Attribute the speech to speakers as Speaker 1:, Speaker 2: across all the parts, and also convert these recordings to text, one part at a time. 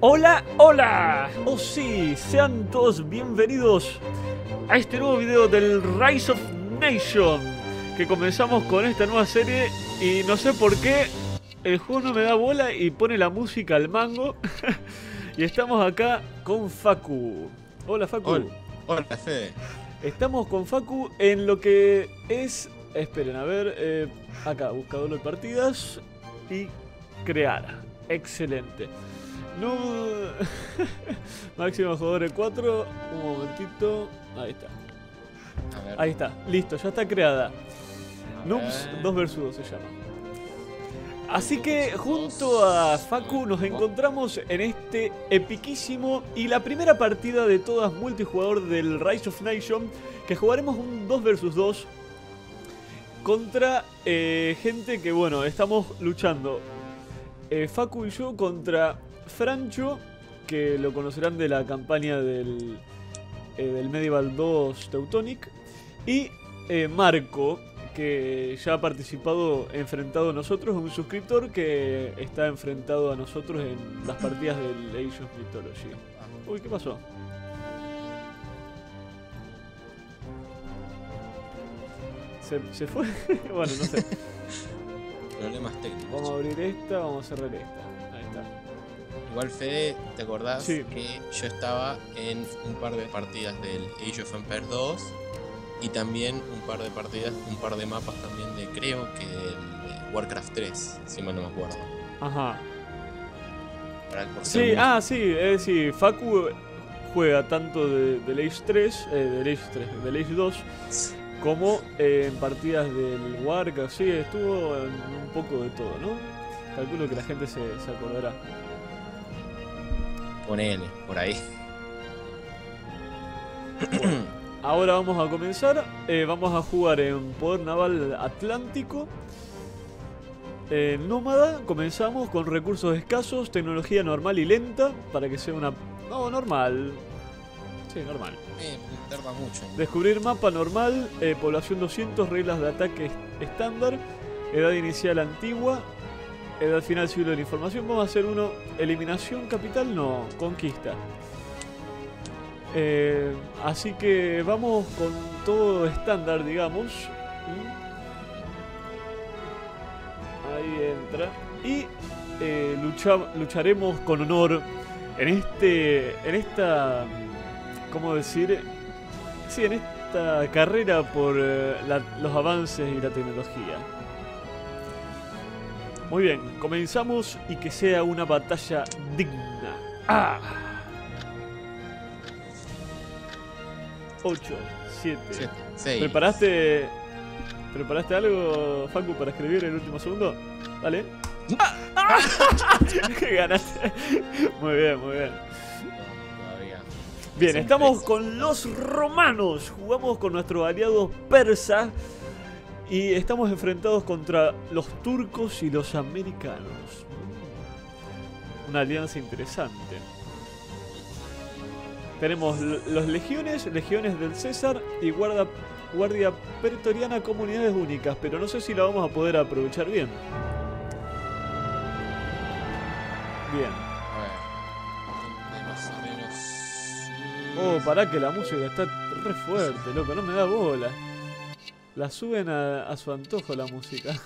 Speaker 1: Hola, hola. Oh sí, sean todos bienvenidos a este nuevo video del Rise of Nation. Que comenzamos con esta nueva serie y no sé por qué el juego no me da bola y pone la música al mango. y estamos acá con Facu. Hola Facu.
Speaker 2: Hola, hola.
Speaker 1: Estamos con Facu en lo que es... Esperen, a ver. acá, buscador de partidas y crear. Excelente. No... Máximo jugador de 4. Un momentito. Ahí está. Ahí está. Listo, ya está creada. Noobs
Speaker 2: ver.
Speaker 1: 2 vs 2 se llama. Así que junto a Facu nos encontramos en este epiquísimo y la primera partida de todas multijugador del Rise of Nation que jugaremos un 2 vs 2 contra eh, gente que bueno, estamos luchando eh, Facu y yo contra Francho, que lo conocerán de la campaña del, eh, del Medieval 2 Teutonic, y eh, Marco, que ya ha participado, enfrentado a nosotros, un suscriptor que está enfrentado a nosotros en las partidas del Age of Mythology. Uy, ¿qué pasó? ¿Se, se fue? bueno, no sé.
Speaker 2: Problemas técnicos.
Speaker 1: Vamos a abrir esta, vamos a cerrar esta. Ahí está.
Speaker 2: Igual Fede, ¿te acordás
Speaker 1: Sí.
Speaker 2: que yo estaba en un par de partidas del Age of Empires 2 y también un par de partidas, un par de mapas también de creo que el de Warcraft 3, si mal no me acuerdo.
Speaker 1: Ajá.
Speaker 2: Para ser
Speaker 1: Sí, ah, sí, es decir, Facu juega tanto de, del Age 3, eh, del Age 3, del Age 2, como en partidas del Warcraft, sí, estuvo en un poco de todo, ¿no? Calculo que la gente se, se acordará.
Speaker 2: Ponele, por ahí.
Speaker 1: Ahora vamos a comenzar, eh, vamos a jugar en Poder Naval Atlántico. Eh, Nómada, comenzamos con recursos escasos, tecnología normal y lenta, para que sea una... No, normal. Sí, normal.
Speaker 2: Eh.
Speaker 1: Descubrir mapa normal, eh, población 200, reglas de ataque est- estándar, edad inicial antigua, edad final siglo de la información. Vamos a hacer uno, eliminación capital, no, conquista. Eh, así que vamos con todo estándar, digamos. Ahí entra. Y eh, lucha- lucharemos con honor en este. en esta. ¿Cómo decir? Sí, en esta carrera por eh, la- los avances y la tecnología. Muy bien, comenzamos y que sea una batalla digna. ¡Ah! 8, 7.
Speaker 2: 6.
Speaker 1: ¿Preparaste, ¿Preparaste algo, Facu, para escribir en el último segundo? Dale. ¡Ah! Ganaste. Muy bien, muy bien. Bien, estamos con los romanos. Jugamos con nuestros aliados persas. Y estamos enfrentados contra los turcos y los americanos. Una alianza interesante. Tenemos los legiones, legiones del César y guarda, guardia pretoriana como unidades únicas, pero no sé si la vamos a poder aprovechar bien. Bien. Oh, pará que la música está re fuerte, loco, no me da bola. La suben a, a su antojo la música.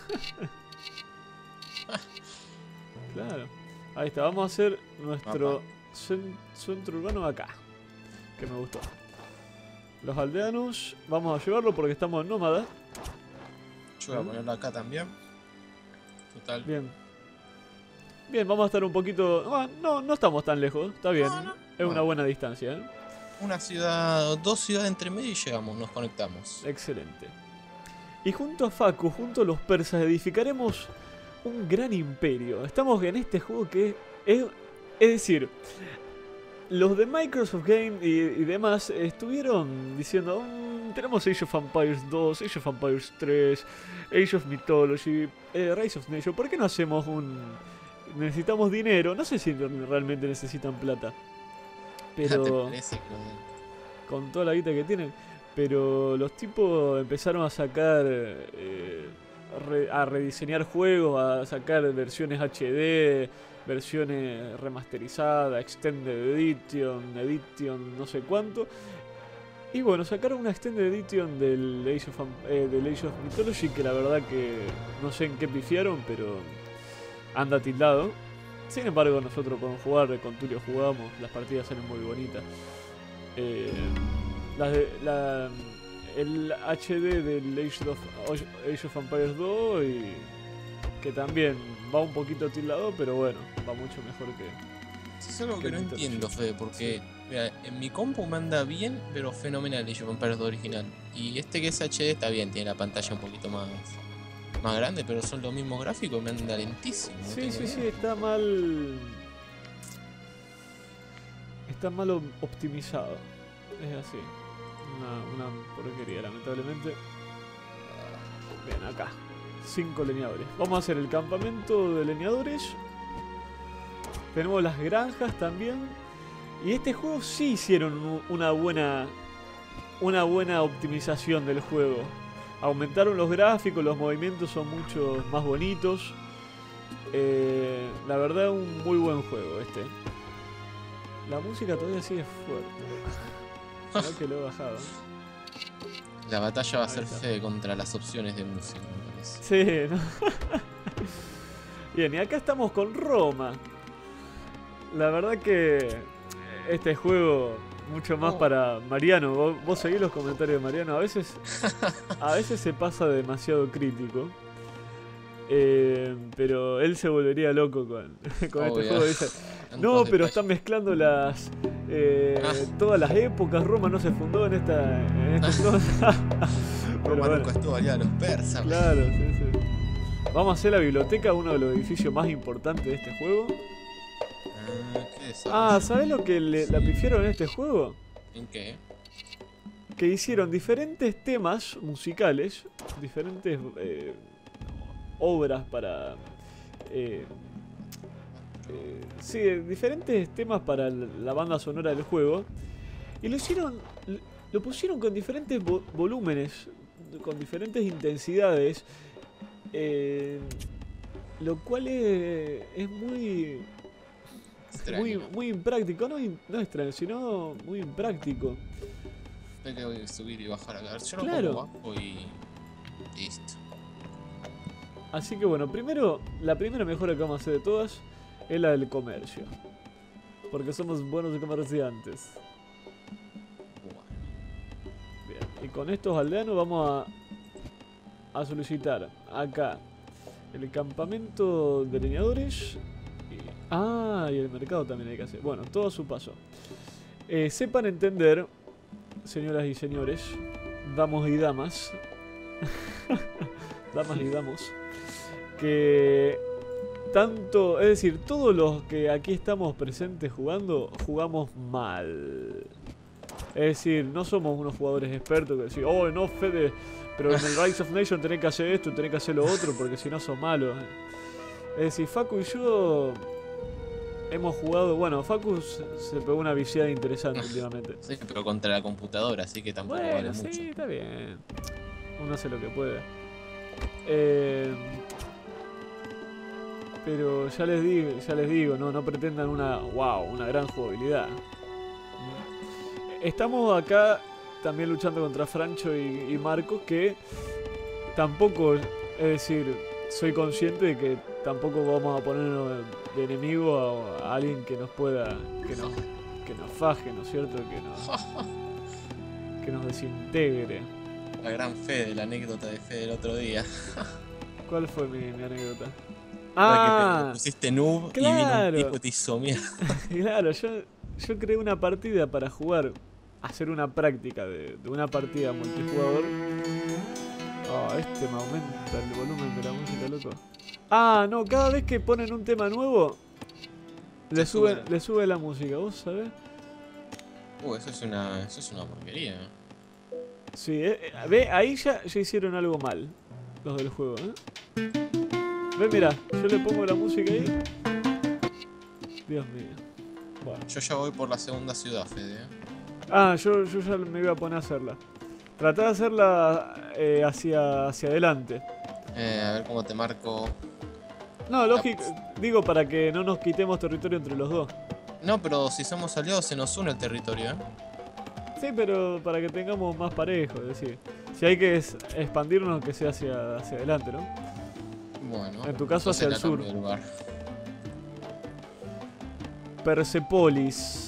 Speaker 1: claro. Ahí está, vamos a hacer nuestro cen- centro urbano acá. Que me gustó. Los aldeanos, vamos a llevarlo porque estamos en nómada.
Speaker 2: Yo voy a ponerlo acá también. Total.
Speaker 1: Bien. Bien, vamos a estar un poquito... ah, no, no estamos tan lejos, está bien.
Speaker 2: No, no.
Speaker 1: Es una buena distancia, ¿eh?
Speaker 2: Una ciudad, dos ciudades entre medio y llegamos, nos conectamos.
Speaker 1: Excelente. Y junto a Facu, junto a los persas, edificaremos un gran imperio. Estamos en este juego que es... Es decir, los de Microsoft Game y, demás estuvieron diciendo, "Mm, tenemos Age of Empires 2, Age of Empires 3, Age of Mythology, eh, Rise of Nation. ¿Por qué no hacemos un... Necesitamos dinero? No sé si realmente necesitan plata.
Speaker 2: ¿Te
Speaker 1: Pero con toda la guita que tienen. Pero los tipos empezaron a sacar eh, a rediseñar juegos, a sacar versiones HD, versiones remasterizadas, Extended Edition, Edition, no sé cuánto. Y bueno, sacaron una Extended Edition del Age of, eh, del Age of Mythology que la verdad que no sé en qué pifiaron, pero anda tildado. Sin embargo, nosotros podemos jugar, con Tulio jugamos, las partidas salen muy bonitas. Eh, las de- la- el HD del Age of, Age of Empires 2 y que también va un poquito tildado, pero bueno, va mucho mejor que...
Speaker 2: Es algo que no entiendo, Fede, porque mira, en mi compu me anda bien, pero fenomenal Age of Empires 2 original. Y este que es HD está bien, tiene la pantalla un poquito más, más grande, pero son los mismos gráficos, me anda lentísimo. no
Speaker 1: Sí, sí, sí, está mal... Está mal op- optimizado. Es así. Una, una porquería, lamentablemente. Bien, acá. Cinco leñadores. Vamos a hacer el campamento de leñadores. Tenemos las granjas también. Y este juego sí hicieron una buena. Una buena optimización del juego. Aumentaron los gráficos, los movimientos son mucho más bonitos. Eh, la verdad, un muy buen juego este. La música todavía sigue fuerte. Creo que lo he bajado.
Speaker 2: La batalla va a ser. Fede contra las opciones de música, me parece.
Speaker 1: Sí, ¿no? Bien, y acá estamos con Roma. La verdad que este juego mucho más
Speaker 2: Oh.
Speaker 1: para Mariano. Vos, vos seguís los comentarios de Mariano. A veces, a veces se pasa demasiado crítico. Eh, pero él se volvería loco con, con este juego. Dice, no, pero están mezclando las eh,
Speaker 2: Ah.
Speaker 1: todas las épocas. Roma no se fundó en esta, en esta. Pero
Speaker 2: Roma
Speaker 1: bueno.
Speaker 2: nunca estuvo allá, los persas.
Speaker 1: Claro, sí, sí. Vamos a hacer la biblioteca, uno de los edificios más importantes de este juego.
Speaker 2: Ah,
Speaker 1: ¿sabes lo que le, la en este juego?
Speaker 2: ¿En qué?
Speaker 1: Que hicieron diferentes temas musicales, diferentes eh, obras para... eh, eh, sí, diferentes temas para la banda sonora del juego. Y lo hicieron, lo pusieron con diferentes vo- volúmenes, con diferentes intensidades. lo cual es, es muy,
Speaker 2: Extraño.
Speaker 1: muy, muy impráctico, no, in- no extraño, sino muy impráctico.
Speaker 2: Hay que subir y bajar acá. Yo
Speaker 1: Claro.
Speaker 2: bajo y. Listo.
Speaker 1: Así que bueno, primero, la primera mejora que vamos a hacer de todas es la del comercio. Porque somos buenos comerciantes.
Speaker 2: Bueno.
Speaker 1: Bien, y con estos aldeanos vamos a, a solicitar acá el campamento de leñadores. Ah, y el mercado también hay que hacer. Bueno, todo a su paso. Eh, sepan entender, señoras y señores, damos y damas, damas y damos, que tanto, es decir, todos los que aquí estamos presentes jugando, jugamos mal. Es decir, no somos unos jugadores expertos que decir, oh, no, Fede, pero en el Rise of Nation tenés que hacer esto, tenés que hacer lo otro, porque si no sos malos. Es decir, Facu y yo hemos jugado, bueno, Facu se pegó una viciada interesante últimamente.
Speaker 2: Sí, pero contra la computadora, así que tampoco vale
Speaker 1: Bueno,
Speaker 2: mucho.
Speaker 1: sí, está bien. Uno hace lo que puede. Eh, pero ya les digo, ya les digo, no, no pretendan una, wow, una gran jugabilidad. Estamos acá también luchando contra Francho y, y Marcos que tampoco, es decir, soy consciente de que tampoco vamos a ponernos de enemigo a, a alguien que nos pueda, que nos, que nos faje, ¿no es cierto? Que nos, que nos desintegre.
Speaker 2: La gran fe de la anécdota de Fede del otro día.
Speaker 1: ¿Cuál fue mi, mi anécdota?
Speaker 2: La que
Speaker 1: Ah,
Speaker 2: te pusiste noob y
Speaker 1: claro.
Speaker 2: vino un tipo y te hizo mierda.
Speaker 1: claro, yo, yo creé una partida para jugar, hacer una práctica de, de una partida multijugador. Ah, este me aumenta el volumen de la música, loco. Ah, no, cada vez que ponen un tema nuevo, le sube,
Speaker 2: sube.
Speaker 1: le sube la música, ¿vos sabés?
Speaker 2: Uh, eso es una, eso es una porquería.
Speaker 1: Sí, eh, eh, ve, ahí ya, ya hicieron algo mal, los del juego, ¿eh? Ve, mira, yo le pongo la música ahí. Dios mío. Bueno.
Speaker 2: Yo ya voy por la segunda ciudad, Fede. ¿eh?
Speaker 1: Ah, yo, yo ya me iba a poner a hacerla. Tratá de hacerla eh, hacia, hacia adelante.
Speaker 2: Eh, a ver cómo te marco.
Speaker 1: No, lógico, digo para que no nos quitemos territorio entre los dos.
Speaker 2: No, pero si somos aliados se nos une el territorio, ¿eh?
Speaker 1: Sí, pero para que tengamos más parejo, es decir, si hay que expandirnos que sea hacia, hacia adelante, ¿no?
Speaker 2: Bueno.
Speaker 1: En tu caso, hacia el sur.
Speaker 2: lugar.
Speaker 1: Persepolis.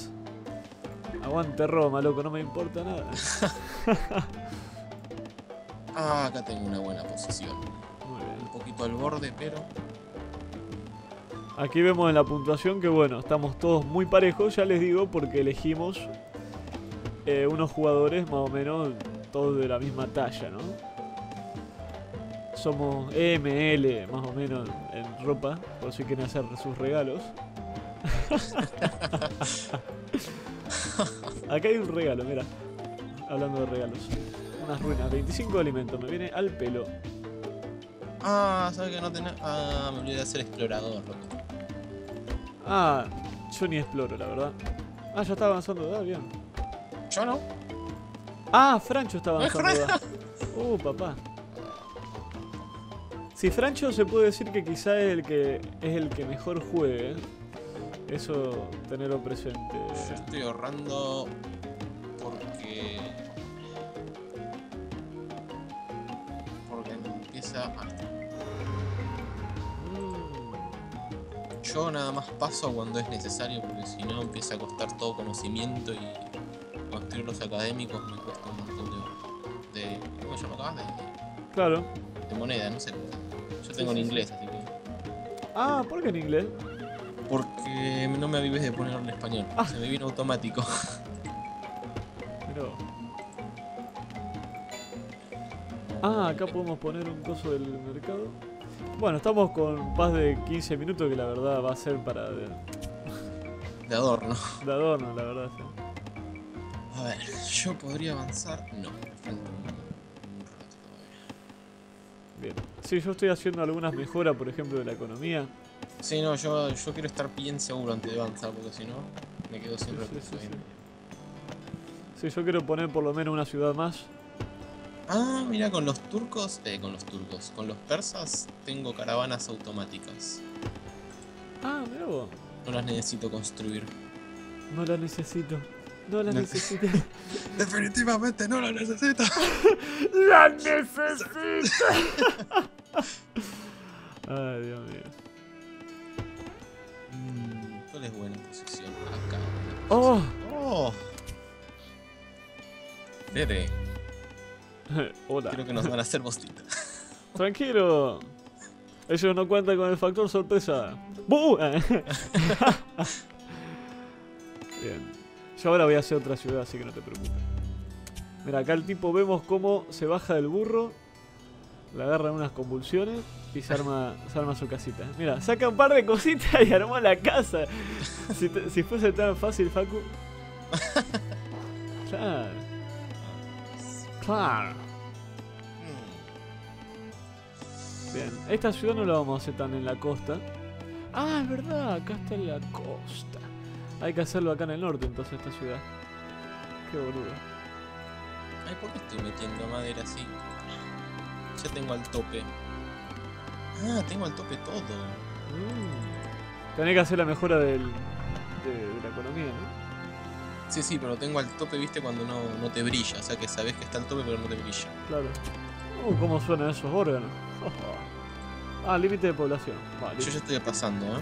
Speaker 1: Aguante Roma, loco, no me importa nada.
Speaker 2: Ah, acá tengo una buena posición.
Speaker 1: Muy bien.
Speaker 2: Un poquito al borde, pero.
Speaker 1: Aquí vemos en la puntuación que bueno, estamos todos muy parejos, ya les digo, porque elegimos eh, unos jugadores más o menos todos de la misma talla, ¿no? Somos ML más o menos en ropa, por si quieren hacer sus regalos. Acá hay un regalo, mira. Hablando de regalos. Unas ruinas, 25 de alimentos, me viene al pelo.
Speaker 2: Ah, ¿sabes que no tenés? Ah, me olvidé de ser explorador, loco.
Speaker 1: Ah, yo ni exploro, la verdad. Ah, ya está avanzando, ah, bien.
Speaker 2: Yo no.
Speaker 1: Ah, Francho está
Speaker 2: Es
Speaker 1: avanzando. Uh, papá. Si Francho se puede decir que quizá es el que es el que mejor juegue. Eso tenerlo presente.
Speaker 2: Yo estoy ahorrando porque. Porque me empieza a.
Speaker 1: Mm,
Speaker 2: Yo nada más paso cuando es necesario porque si no empieza a costar todo conocimiento y construir los académicos me cuesta un montón de. de ¿Cómo se llama acá? De,
Speaker 1: claro.
Speaker 2: de moneda, no sé. Yo tengo en inglés, así que.
Speaker 1: Ah, ¿por qué en inglés?
Speaker 2: Porque no me avives de ponerlo en español.
Speaker 1: Ah.
Speaker 2: Se me vino automático.
Speaker 1: Pero... Ah, acá podemos poner un coso del mercado. Bueno, estamos con paz de 15 minutos que la verdad va a ser para de,
Speaker 2: De adorno.
Speaker 1: de adorno, la verdad. sí.
Speaker 2: A ver, ¿yo podría avanzar? No, me falta un, un rato todavía.
Speaker 1: Bien. Sí, yo estoy haciendo algunas mejoras, por ejemplo, de la economía.
Speaker 2: Sí, no, yo, yo quiero estar bien seguro antes de avanzar porque si no, me quedo sin
Speaker 1: Sí,
Speaker 2: recursos.
Speaker 1: sí, sí. Sí, yo quiero poner por lo menos una ciudad más.
Speaker 2: Ah, mira, con los turcos, eh, con los turcos, con los persas tengo caravanas automáticas.
Speaker 1: Ah, mira vos.
Speaker 2: No las necesito construir.
Speaker 1: No la necesito. No la
Speaker 2: No.
Speaker 1: necesito.
Speaker 2: Definitivamente no las necesito.
Speaker 1: ¡La necesito! Ay, Dios mío.
Speaker 2: Mm, ¿Cuál es buena posición? Acá.
Speaker 1: ¡Oh!
Speaker 2: Oh. Fede,
Speaker 1: Hola.
Speaker 2: creo que nos van a hacer bostita.
Speaker 1: Tranquilo. Ellos no cuentan con el factor sorpresa. ¡Bu! Bien. Yo ahora voy a hacer otra ciudad, así que no te preocupes. Mira, acá el tipo vemos cómo se baja del burro, le agarran unas convulsiones y se arma, se arma su casita. Mira, saca un par de cositas y armó la casa. Si, te- si fuese tan fácil, Facu. Claro, claro.
Speaker 2: Mm,
Speaker 1: Bien, esta ciudad no la vamos a hacer tan en la costa. Ah, es verdad, acá está en la costa. Hay que hacerlo acá en el norte, entonces, esta ciudad. Qué boludo.
Speaker 2: Ay, ¿por qué estoy metiendo madera así? Ya tengo al tope. Ah, tengo al tope todo.
Speaker 1: Mm. Tenés que hacer la mejora del, de, de la economía, ¿no?
Speaker 2: Sí, sí, pero tengo al tope, viste, cuando no, no te brilla. O sea que sabes que está al tope, pero no te brilla.
Speaker 1: Claro. Uh, ¿cómo suenan esos órganos? ah, límite de población. Vale.
Speaker 2: Yo ya estoy pasando, ¿eh?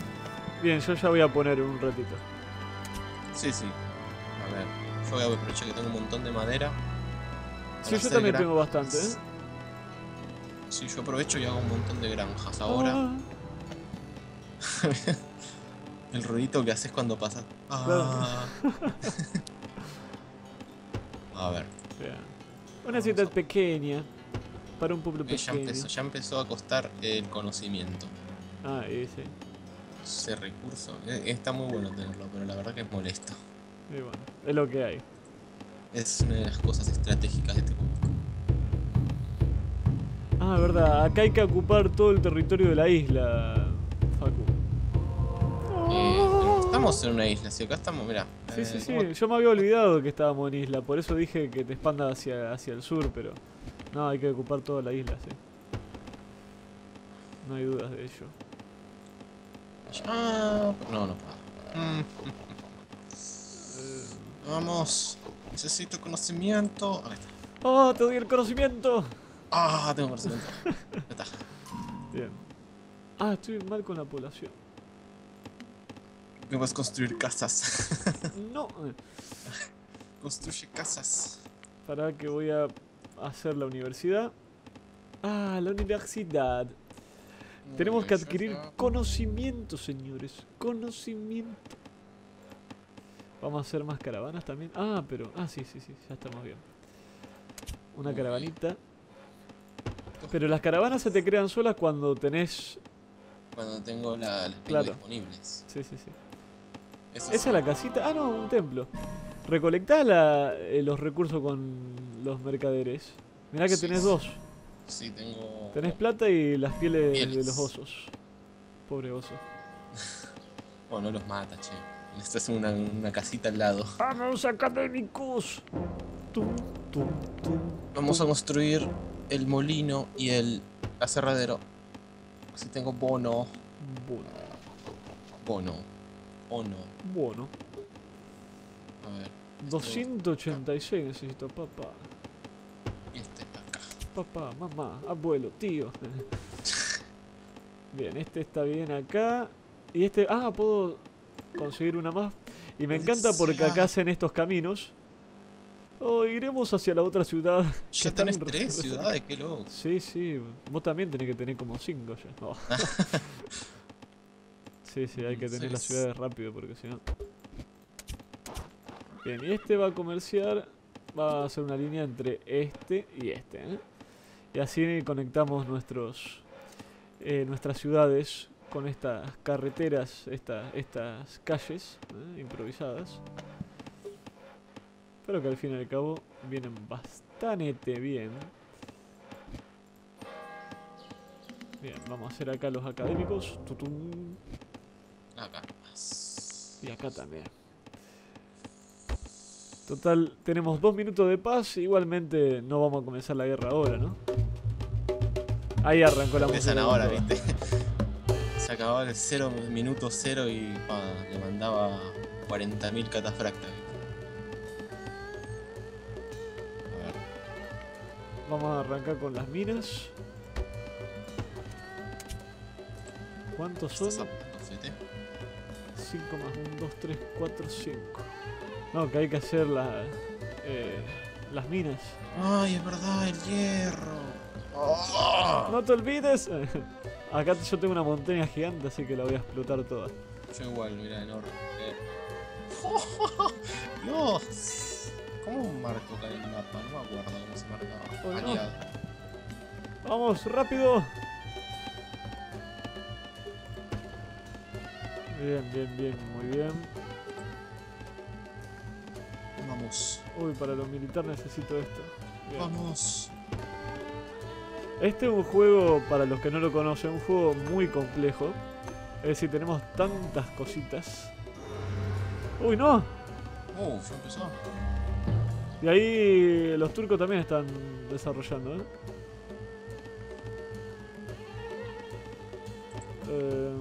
Speaker 1: Bien, yo ya voy a poner un ratito.
Speaker 2: Sí, sí. A ver, yo voy a aprovechar que tengo un montón de madera.
Speaker 1: Sí, yo también
Speaker 2: gran-
Speaker 1: tengo bastante, ¿eh?
Speaker 2: Sí, yo aprovecho y hago un montón de granjas. Ahora,
Speaker 1: Ah,
Speaker 2: el ruidito que haces cuando pasas. Ah. A ver.
Speaker 1: Una ciudad pequeña. Para un pueblo
Speaker 2: eh, ya
Speaker 1: pequeño.
Speaker 2: empezó, ya empezó a costar el conocimiento.
Speaker 1: Ah, ese.
Speaker 2: Ese recurso. eh, Está muy bueno tenerlo, pero la verdad que es molesto.
Speaker 1: Y bueno, es lo que hay.
Speaker 2: Es una de las cosas estratégicas de este juego.
Speaker 1: Ah, verdad, acá hay que ocupar todo el territorio de la isla, Facu.
Speaker 2: Eh, estamos en una isla, si acá estamos, mira.
Speaker 1: Sí, sí, sí, yo me había olvidado que estábamos en isla, por eso dije que te expanda hacia, hacia el sur, pero no, hay que ocupar toda la isla, sí. No hay dudas de ello.
Speaker 2: Ah, no, no puedo. Mm,
Speaker 1: Eh,
Speaker 2: Vamos. Necesito conocimiento. Ahí está.
Speaker 1: ¡Oh, te doy el conocimiento!
Speaker 2: Ah, tengo. Ahí está.
Speaker 1: Bien. Ah, estoy mal con la población.
Speaker 2: Me vas a construir casas.
Speaker 1: No.
Speaker 2: Construye casas.
Speaker 1: Para que voy a hacer la universidad. Ah, la universidad. Tenemos que adquirir conocimiento, señores. Conocimiento. Vamos a hacer más caravanas también. Ah, pero. Ah, sí, sí, sí. Ya estamos bien. Una
Speaker 2: Muy
Speaker 1: caravanita. Pero las caravanas se te crean solas cuando tenés.
Speaker 2: Cuando tengo la, las
Speaker 1: Claro.
Speaker 2: disponibles.
Speaker 1: Sí, sí, sí.
Speaker 2: Eso
Speaker 1: Esa es la casita. Ah, no, un templo. Recolectá la- eh, los recursos con los mercaderes. Mirá que
Speaker 2: Sí,
Speaker 1: tenés
Speaker 2: sí.
Speaker 1: dos.
Speaker 2: Sí, tengo.
Speaker 1: Tenés plata y las pieles, de los osos. Pobre oso.
Speaker 2: Oh, no los mata, che. Necesitas una, una casita al lado.
Speaker 1: ¡Vamos, académicos! Tum, tum, tum.
Speaker 2: Vamos a construir el molino y el aserradero. Así tengo bono. Bono. Bono.
Speaker 1: bueno.
Speaker 2: A ver.
Speaker 1: 286 necesito, papá.
Speaker 2: y Este acá.
Speaker 1: Papá, mamá, abuelo, tío. Bien, este está bien acá. Y este. Ah, puedo conseguir una más. Y me encanta porque acá hacen estos caminos. Oh, iremos hacia la otra ciudad.
Speaker 2: Ya
Speaker 1: están re-
Speaker 2: tres ciudades, qué loco.
Speaker 1: Sí, sí. Vos también tenés que tener como cinco ya. No. sí, sí, hay que tener las ciudades rápido porque si no. Bien, y este va a comerciar. Va a hacer una línea entre este y este. ¿eh? Y así conectamos nuestros eh, nuestras ciudades con estas carreteras, esta- estas calles ¿eh? improvisadas. Pero que al fin y al cabo vienen bastante bien. Bien, vamos a hacer acá los académicos. Tutum.
Speaker 2: Acá. más.
Speaker 1: Y acá también. Total, tenemos dos minutos de paz. Igualmente no vamos a comenzar la guerra ahora, ¿no? Ahí arrancó la.
Speaker 2: Empiezan ahora, viste. Se acababa el cero, minuto cero y pa, le mandaba 40.000 catafractas.
Speaker 1: Vamos a arrancar con las minas. ¿Cuántos son?
Speaker 2: ¿Estás apuntando, Fete?
Speaker 1: 5 más 1, 2, 3, 4, 5. No, que hay que hacer la, eh, las minas.
Speaker 2: Ay, es verdad, el hierro. Oh.
Speaker 1: No te olvides. Acá yo tengo una montaña gigante, así que la voy a explotar toda.
Speaker 2: Yo igual, mira, enorme. Eh. Dios. ¿Cómo marco acá en el mapa? No me acuerdo cómo se marcaba.
Speaker 1: Oh, no.
Speaker 2: Aliado.
Speaker 1: Vamos, rápido. Bien, bien, bien, muy bien.
Speaker 2: Vamos.
Speaker 1: Uy, para lo militar necesito esto. Bien.
Speaker 2: Vamos.
Speaker 1: Este es un juego, para los que no lo conocen, un juego muy complejo. Es decir, tenemos tantas cositas. Uy, no.
Speaker 2: Uh, ya empezó.
Speaker 1: Y ahí los turcos también están desarrollando, ¿eh? Eh,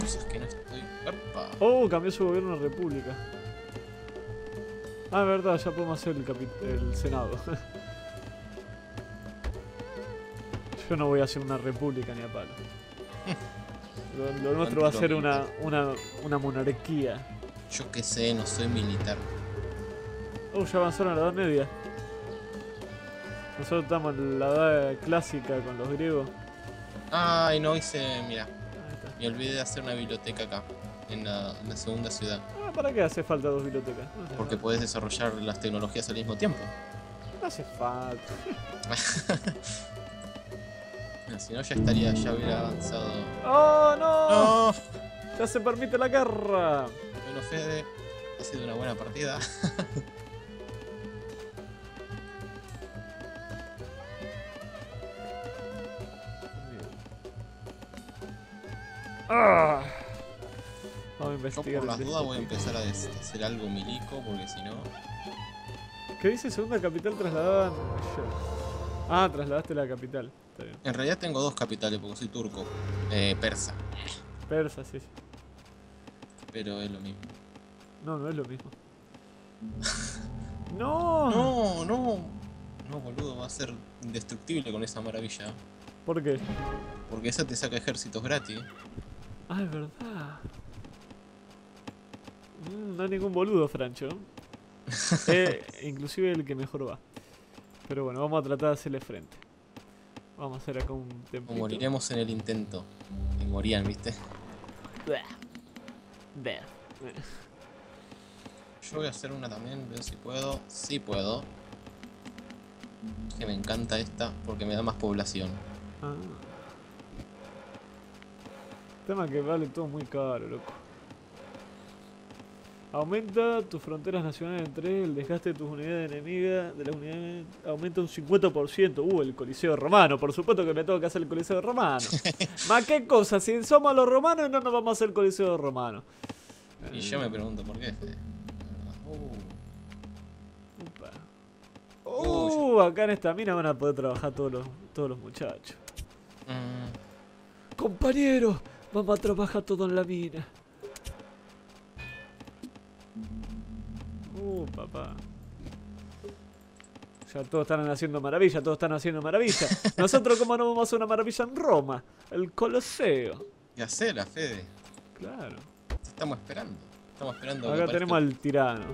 Speaker 2: Cosas que no estoy. ¡Epa!
Speaker 1: Oh, cambió su gobierno a república. Ah, es verdad, ya podemos hacer el, capi- el senado. Yo no voy a hacer una república ni a palo. Lo, lo nuestro va a ser una, una, una monarquía.
Speaker 2: Yo qué sé, no soy militar.
Speaker 1: Oh, ya avanzaron a la Edad Media. Nosotros estamos en la Edad Clásica con los griegos.
Speaker 2: Ay, no hice. Mira, me olvidé de hacer una biblioteca acá. En la, en la segunda ciudad.
Speaker 1: Ah, ¿Para qué hace falta dos bibliotecas? No hace
Speaker 2: Porque puedes desarrollar las tecnologías al mismo tiempo.
Speaker 1: No hace falta.
Speaker 2: Si no, ya estaría, ya hubiera avanzado.
Speaker 1: ¡Oh, no!
Speaker 2: ¡No!
Speaker 1: ¡Ya se permite la guerra!
Speaker 2: Fede, ha sido una buena partida.
Speaker 1: ¡Ah! Vamos a
Speaker 2: Yo
Speaker 1: investigar.
Speaker 2: por las dudas voy a empezar a hacer algo milico, porque si no.
Speaker 1: ¿Qué dice segunda capital trasladada? Ah, trasladaste la capital. Está bien.
Speaker 2: En realidad tengo dos capitales porque soy turco. Eh, persa.
Speaker 1: Persa, sí, sí.
Speaker 2: Pero es lo mismo.
Speaker 1: No, no es lo mismo. no.
Speaker 2: No, no. No, boludo, va a ser indestructible con esa maravilla.
Speaker 1: ¿Por qué?
Speaker 2: Porque esa te saca ejércitos gratis.
Speaker 1: Ah, es verdad. Mm, no hay ningún boludo, Francho. Eh, inclusive el que mejor va. Pero bueno, vamos a tratar de hacerle frente. Vamos a hacer acá un
Speaker 2: O
Speaker 1: templito.
Speaker 2: moriremos en el intento. Y morían, ¿viste?
Speaker 1: Bleh.
Speaker 2: Yo voy a hacer una también, veo si puedo. Sí puedo. Que me encanta esta porque me da más población.
Speaker 1: Ah. Tema que vale todo muy caro, loco. Aumenta tus fronteras nacionales en 3, el desgaste de tus unidades enemigas de las unidades aumenta un 50%. Uh, el Coliseo Romano, por supuesto que me tengo que hacer el Coliseo Romano. Más qué cosa, si somos los romanos no nos vamos a hacer el Coliseo Romano.
Speaker 2: Y yo me pregunto por qué. Fede. Uh,
Speaker 1: Upa. Uh, acá en esta mina van a poder trabajar todos los, todos los muchachos.
Speaker 2: mm,
Speaker 1: Compañeros, vamos a trabajar todo en la mina. Uh, papá. Ya todos están haciendo maravilla, todos están haciendo maravilla. Nosotros, ¿cómo no vamos a hacer una maravilla en Roma? El Coloseo.
Speaker 2: ya sé, la Fede.
Speaker 1: Claro.
Speaker 2: Estamos esperando. Estamos esperando.
Speaker 1: Acá tenemos al tirano.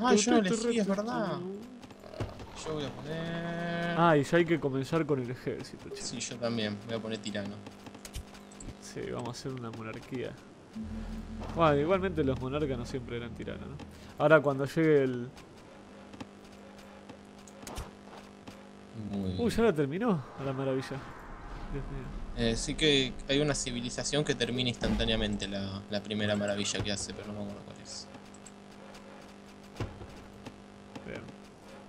Speaker 2: Ah, yo no elegí, es verdad. Yo voy a poner.
Speaker 1: Ah, y ya hay que comenzar con el ejército, che.
Speaker 2: Sí, yo también. Voy a poner tirano.
Speaker 1: Sí, vamos a hacer una monarquía. Bueno, igualmente los monarcas no siempre eran tiranos, ¿no? Ahora cuando llegue el...
Speaker 2: Muy.
Speaker 1: Uy, ya la terminó a la maravilla. Dios mío.
Speaker 2: Eh, sí que hay una civilización que termina instantáneamente la, la primera maravilla que hace, pero no me acuerdo cuál es.
Speaker 1: Bien.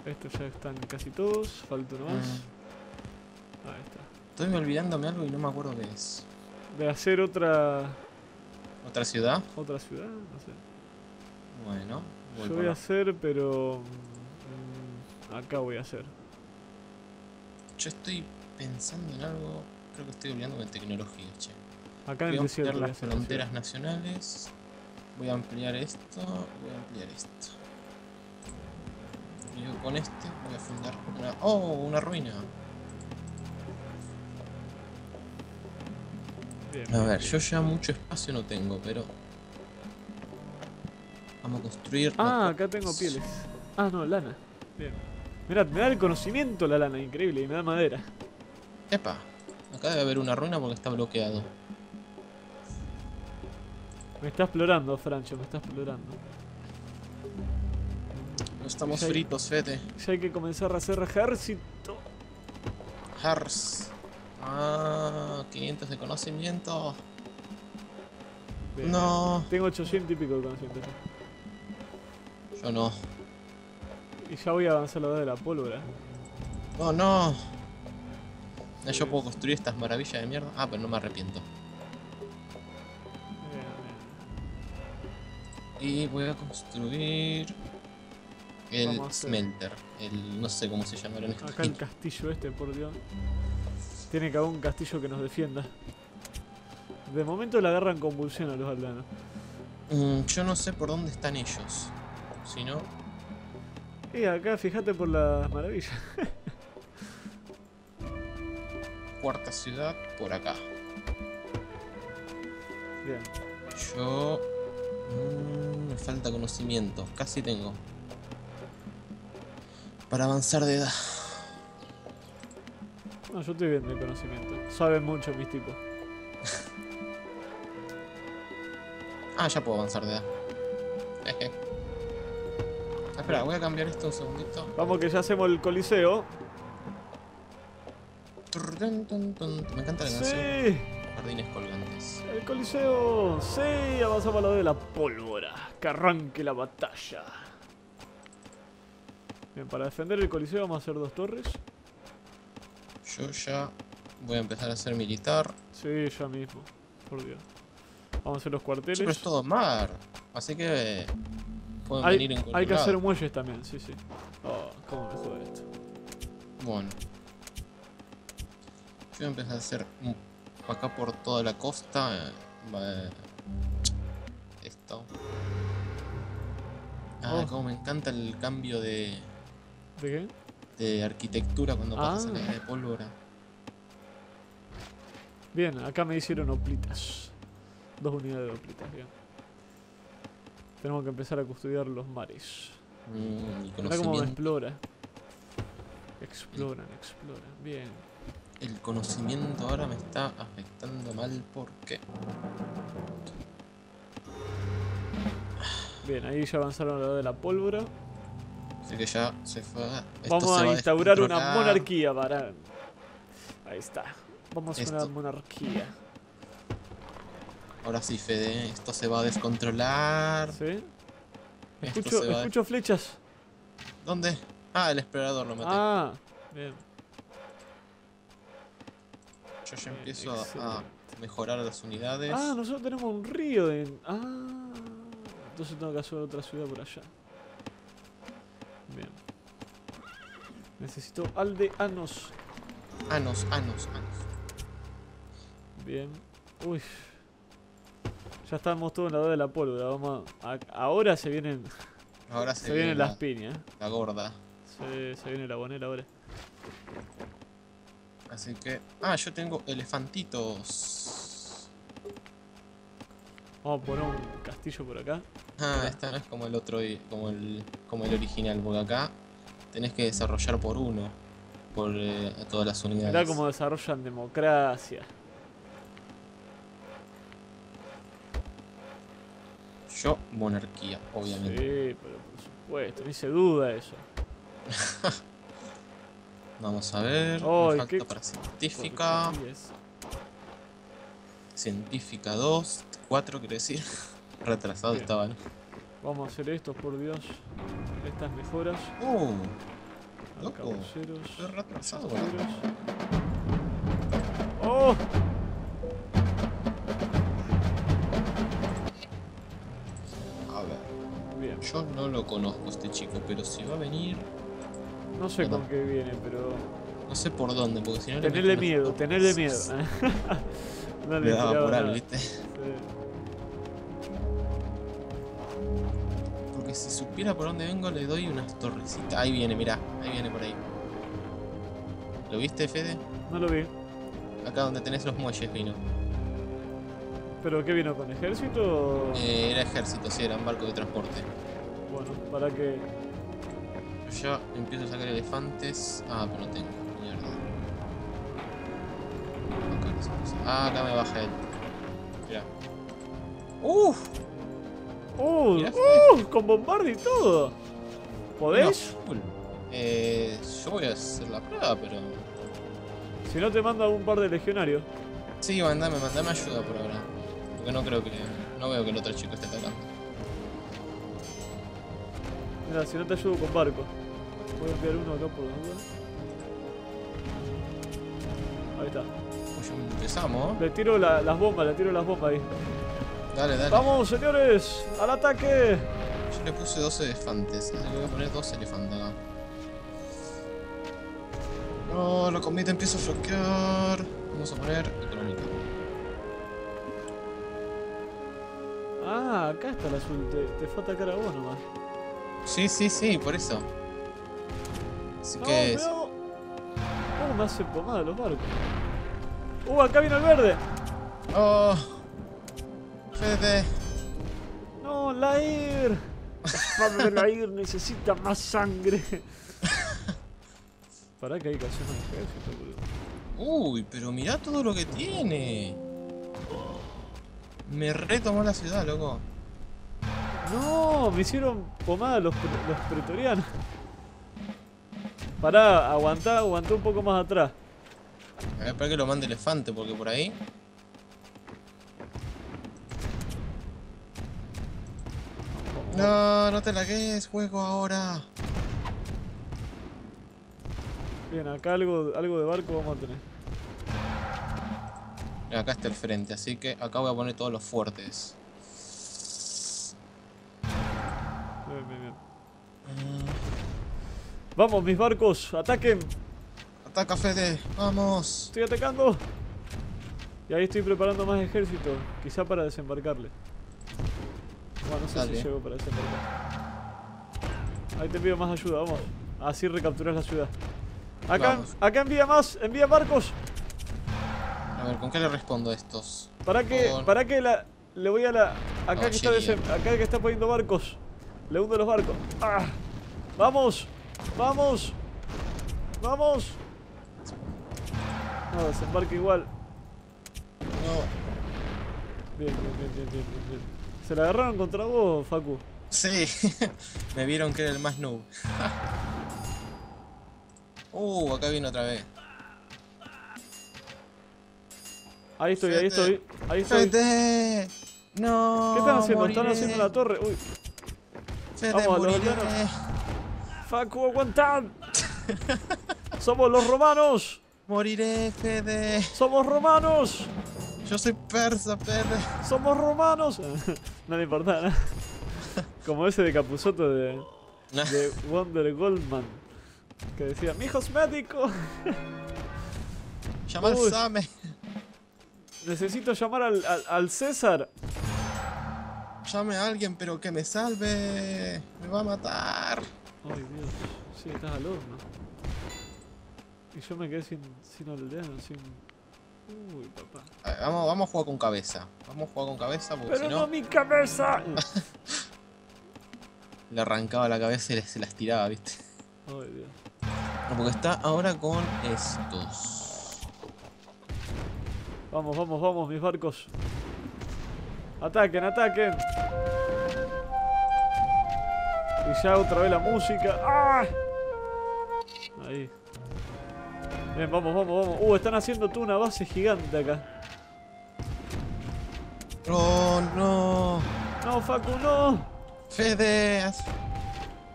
Speaker 1: Estos ya están casi todos, falta uno más.
Speaker 2: Mm.
Speaker 1: Ahí está.
Speaker 2: Estoy olvidándome algo y no me acuerdo qué es.
Speaker 1: De hacer otra
Speaker 2: ¿Otra ciudad?
Speaker 1: otra ciudad, no sé.
Speaker 2: Bueno, voy
Speaker 1: Yo voy a hacer, pero... mm, acá voy a hacer.
Speaker 2: Yo estoy pensando en algo. Creo que estoy olvidándome de tecnología, che.
Speaker 1: Acá
Speaker 2: Voy a ampliar las
Speaker 1: la
Speaker 2: fronteras nacionales. Voy a ampliar esto. Voy a ampliar esto. Y yo con este voy a fundar una. ¡Oh! Una ruina.
Speaker 1: Bien,
Speaker 2: A ver, yo ya mucho espacio no tengo, pero. Vamos a construir.
Speaker 1: Ah, acá tengo pieles. Ah, no, lana. Bien. Mirá, me da el conocimiento la lana, increíble, y me da madera.
Speaker 2: Epa, acá debe haber una ruina porque está bloqueado.
Speaker 1: Me está explorando, Francho, me está explorando.
Speaker 2: No estamos
Speaker 1: Ya
Speaker 2: fritos, Fete.
Speaker 1: Ya hay que comenzar a hacer ejército.
Speaker 2: Hars. Ah, 500 de conocimiento.
Speaker 1: Bien.
Speaker 2: No,
Speaker 1: Tengo 800 y pico de conocimiento
Speaker 2: yo no.
Speaker 1: Y ya voy a avanzar la edad de la pólvora.
Speaker 2: Oh, no. Ah, Yo puedo construir estas maravillas de mierda. Ah, pero no me arrepiento. Y voy a construir. El
Speaker 1: a
Speaker 2: smelter. El. no sé cómo se llamará en
Speaker 1: Acá el castillo este, por Dios. Tiene que haber un castillo que nos defienda. De momento le agarran convulsión a los aldanos.
Speaker 2: Mm, yo no sé por dónde están ellos. Si no.
Speaker 1: Y acá, fíjate por las maravillas.
Speaker 2: Cuarta ciudad por acá.
Speaker 1: Bien.
Speaker 2: Yo. mm, me falta conocimiento. Casi tengo. Para avanzar de edad.
Speaker 1: No, yo estoy bien de conocimiento. Saben mucho mis tipos.
Speaker 2: Ah, ya puedo avanzar de edad. Espera, voy a cambiar esto un segundito.
Speaker 1: Vamos que ya hacemos el coliseo.
Speaker 2: Me encanta la canción.
Speaker 1: Sí,
Speaker 2: Jardines colgantes.
Speaker 1: el coliseo. Sí, avanzamos a lo de la pólvora. Que arranque la batalla. Bien, para defender el coliseo vamos a hacer dos torres.
Speaker 2: Yo ya voy a empezar a ser militar.
Speaker 1: Sí, ya mismo. Por Dios. Vamos a hacer los
Speaker 2: Sí, pero es
Speaker 1: cuarteles.
Speaker 2: todo mar. Así que pueden
Speaker 1: Hay,
Speaker 2: venir en
Speaker 1: hay que hacer
Speaker 2: lado.
Speaker 1: muelles también, sí, sí. Oh, cómo me jode esto.
Speaker 2: Bueno. Empezar a hacer acá por toda la costa. eh, va- esto. Ah,
Speaker 1: Oh.
Speaker 2: como me encanta el cambio de,
Speaker 1: ¿De qué?
Speaker 2: de arquitectura cuando pasas a la
Speaker 1: Ah.
Speaker 2: de pólvora.
Speaker 1: Bien, acá me hicieron oplitas. Dos unidades de oplitas, bien. Tenemos que empezar a custodiar los mares.
Speaker 2: Mm,
Speaker 1: Mira cómo me explora. Exploran, exploran. Bien.
Speaker 2: El conocimiento ahora me está afectando mal porque
Speaker 1: Bien, ahí ya avanzaron a lo de la pólvora.
Speaker 2: Así que ya se fue. esto
Speaker 1: Vamos
Speaker 2: se
Speaker 1: a instaurar una monarquía para. Ahí está. Vamos a una monarquía.
Speaker 2: Ahora sí, Fede, esto se va a descontrolar.
Speaker 1: ¿Sí? Escucho,
Speaker 2: a-
Speaker 1: escucho flechas.
Speaker 2: ¿Dónde? Ah, el explorador lo maté.
Speaker 1: Ah, bien.
Speaker 2: Yo ya empiezo a- mejorar las unidades.
Speaker 1: Ah, nosotros tenemos un río en. Ah, entonces tengo que hacer otra ciudad por allá. Bien. Necesito aldeanos.
Speaker 2: Anos, anos, anos.
Speaker 1: Bien. Uy. Ya estamos todos en la hora de la pólvora. Vamos a- ahora se vienen,
Speaker 2: Ahora
Speaker 1: se,
Speaker 2: se,
Speaker 1: vienen
Speaker 2: viene
Speaker 1: las piñas.
Speaker 2: la, la gorda.
Speaker 1: Se, se viene la bonera ahora.
Speaker 2: Así que. Ah, yo tengo elefantitos.
Speaker 1: Vamos a poner un castillo por acá.
Speaker 2: Ah, esta no es como el otro, como el, como el original, porque acá tenés que desarrollar por uno, por eh, todas las unidades.
Speaker 1: Mirá cómo desarrollan democracia.
Speaker 2: Yo, monarquía, obviamente.
Speaker 1: Sí, pero por supuesto, ni se duda eso.
Speaker 2: Vamos a ver. Me falta
Speaker 1: qué
Speaker 2: para científica. Científica 2, 4 quiero decir. Retrasado
Speaker 1: Bien.
Speaker 2: estaba, ¿no?
Speaker 1: Vamos a hacer esto, por Dios. Estas mejoras.
Speaker 2: Uh, Loco, estoy retrasado.
Speaker 1: ¡Oh!
Speaker 2: A ver,
Speaker 1: Bien.
Speaker 2: yo no lo conozco este chico, pero si va a venir,
Speaker 1: No sé con qué viene, pero.
Speaker 2: no sé por dónde, porque si no le
Speaker 1: Tenerle
Speaker 2: meto
Speaker 1: miedo, tenerle miedo. no
Speaker 2: Le daba
Speaker 1: nada.
Speaker 2: ¿viste?
Speaker 1: Sí.
Speaker 2: Porque si supiera por dónde vengo, le doy unas torrecitas. Ahí viene, mirá, ahí viene por ahí. ¿Lo viste, Fede?
Speaker 1: No lo vi.
Speaker 2: Acá donde tenés los muelles vino.
Speaker 1: ¿Pero qué vino con ejército?
Speaker 2: Eh, era ejército, sí, era un barco de transporte.
Speaker 1: Bueno, para que.
Speaker 2: Ya empiezo a sacar elefantes. Ah, pero no tengo. Mierda. Ah, acá me baja él. Mirá. ¡Uf!
Speaker 1: ¡Uh!
Speaker 2: Mirá,
Speaker 1: ¡Uh! Con bombarde y todo. ¿Podés?
Speaker 2: Eh, yo voy a hacer la prueba, pero.
Speaker 1: Si no te manda un par de legionarios.
Speaker 2: Sí, mandame, mandame ayuda por ahora. Porque no creo que. No veo que el otro chico esté atacando.
Speaker 1: Mira, si no te ayudo con barco. Voy a enviar uno acá por duda. Ahí está.
Speaker 2: Empezamos.
Speaker 1: Le tiro la- las bombas, le tiro las bombas ahí.
Speaker 2: Dale, dale.
Speaker 1: ¡Vamos, señores! ¡Al ataque!
Speaker 2: Yo le puse dos elefantes. Le voy a poner dos elefantes acá. No, la comida empieza a floquear. Vamos a poner económica.
Speaker 1: Ah, acá está el azul. Te, te fue a atacar a vos nomás.
Speaker 2: Sí, sí, sí, por eso. Así
Speaker 1: No,
Speaker 2: que.
Speaker 1: no. ¿Cómo me hace pomada los barcos? ¡Uh, acá viene el verde!
Speaker 2: ¡Oh! Fede.
Speaker 1: ¡No, Lair! Padre Lair necesita más sangre. Pará que hay que hacer un ejército, boludo.
Speaker 2: Uy, pero mirá todo lo que tiene. Me retomó la ciudad, loco.
Speaker 1: No, me hicieron pomada los, pre- los pretorianos. Pará, aguantá, aguantá un poco más atrás.
Speaker 2: A ver, espera que lo mande elefante, porque por ahí. No, no te lagues, juego ahora.
Speaker 1: Bien, acá algo, algo de barco vamos a tener.
Speaker 2: Acá está el frente, así que acá voy a poner todos los fuertes.
Speaker 1: Bien, bien, bien. Vamos, mis barcos, ataquen.
Speaker 2: Ataca, Fede. Vamos.
Speaker 1: Estoy atacando. Y ahí estoy preparando más ejército. Quizá para desembarcarle. Bueno, no sé
Speaker 2: Dale.
Speaker 1: si llego para desembarcar. Ahí te pido más ayuda, vamos. Así recapturas la ciudad. Acá,
Speaker 2: Vamos.
Speaker 1: acá envía más, envía barcos.
Speaker 2: A ver, ¿con qué le respondo a estos?
Speaker 1: Para que, para que la, le voy a la, acá que está, desem- acá que está poniendo barcos. Le hundo los barcos. ¡Ah! Vamos, vamos, vamos. No, desembarque igual.
Speaker 2: No.
Speaker 1: Bien, bien, bien, bien, bien, bien, bien. ¿Se la agarraron contra vos, Facu?
Speaker 2: Sí. Me vieron que era el más noob. uh, acá viene otra vez.
Speaker 1: Ahí estoy, ahí estoy, ahí estoy.
Speaker 2: ¡Fede! ¡No!
Speaker 1: ¿Qué están haciendo? Están haciendo la torre. Uy,
Speaker 2: Fede,
Speaker 1: Vamos, a los
Speaker 2: moriré.
Speaker 1: aldeanos. Facu, aguantad. Somos los romanos.
Speaker 2: Moriré, Fede.
Speaker 1: Somos romanos.
Speaker 2: Yo soy persa, Fede.
Speaker 1: Somos romanos. no le importa nada. Como ese de Capuzoto de, de Wonder Goldman. Que decía, mi hijo es médico.
Speaker 2: Llama al. Same.
Speaker 1: Necesito llamar al, al, al César.
Speaker 2: Llame a alguien, pero que me salve. Me va a matar.
Speaker 1: Ay, Dios. Sí, estás al horno. Y yo me quedé sin, sin aldeano, sin... Uy, papá.
Speaker 2: Ver, Vamos, vamos a jugar con cabeza. Vamos a jugar con cabeza porque
Speaker 1: ¡Pero
Speaker 2: si
Speaker 1: no
Speaker 2: no,
Speaker 1: mi cabeza!
Speaker 2: le arrancaba la cabeza y le- se las tiraba, ¿viste?
Speaker 1: Ay, Dios.
Speaker 2: Porque está ahora con estos.
Speaker 1: Vamos, vamos, vamos, mis barcos. Ataquen, ataquen. Y ya otra vez la música. ¡Ah! Ahí. Bien, vamos, vamos, vamos. Uh, están haciendo tú una base gigante acá.
Speaker 2: ¡Oh, no!
Speaker 1: No, Facu, no.
Speaker 2: ¡Fede! haz-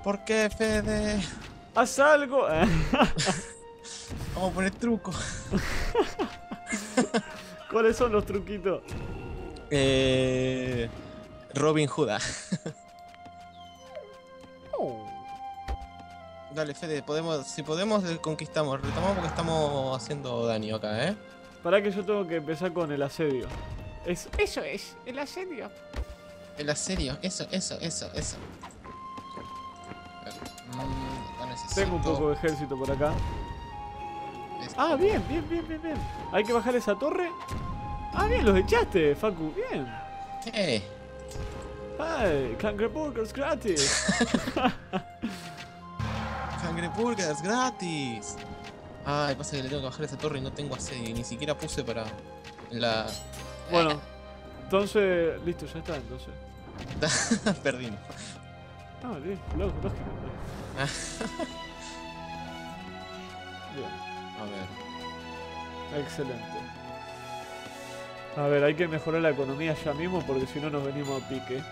Speaker 2: ¿Por qué, Fede?
Speaker 1: Haz algo.
Speaker 2: Vamos a poner truco.
Speaker 1: ¿Cuáles son los truquitos?
Speaker 2: Eh, Robin Hood. Dale, Fede, podemos, si podemos, eh, conquistamos. Retomamos porque estamos haciendo daño acá, ¿eh?
Speaker 1: Para que yo tengo que empezar con el asedio. Es, eso es, el asedio.
Speaker 2: El asedio, eso, eso, eso, eso. No necesito
Speaker 1: Tengo un poco de ejército por acá. Ah, bien, bien, bien, bien, bien. Hay que bajar esa torre. Ah, bien, los echaste, Facu. Bien.
Speaker 2: Eh,
Speaker 1: Ay, Cangreburgers gratis.
Speaker 2: cangreburgers gratis. Ay, pasa que le tengo que bajar esa torre y no tengo asedio. Ni siquiera puse para la.
Speaker 1: Bueno, entonces, listo, ya está, entonces.
Speaker 2: Perdimos.
Speaker 1: Ah, bien, lo- lógico. Bien,
Speaker 2: A ver.
Speaker 1: excelente. A ver, hay que mejorar la economía ya mismo porque si no nos venimos a pique.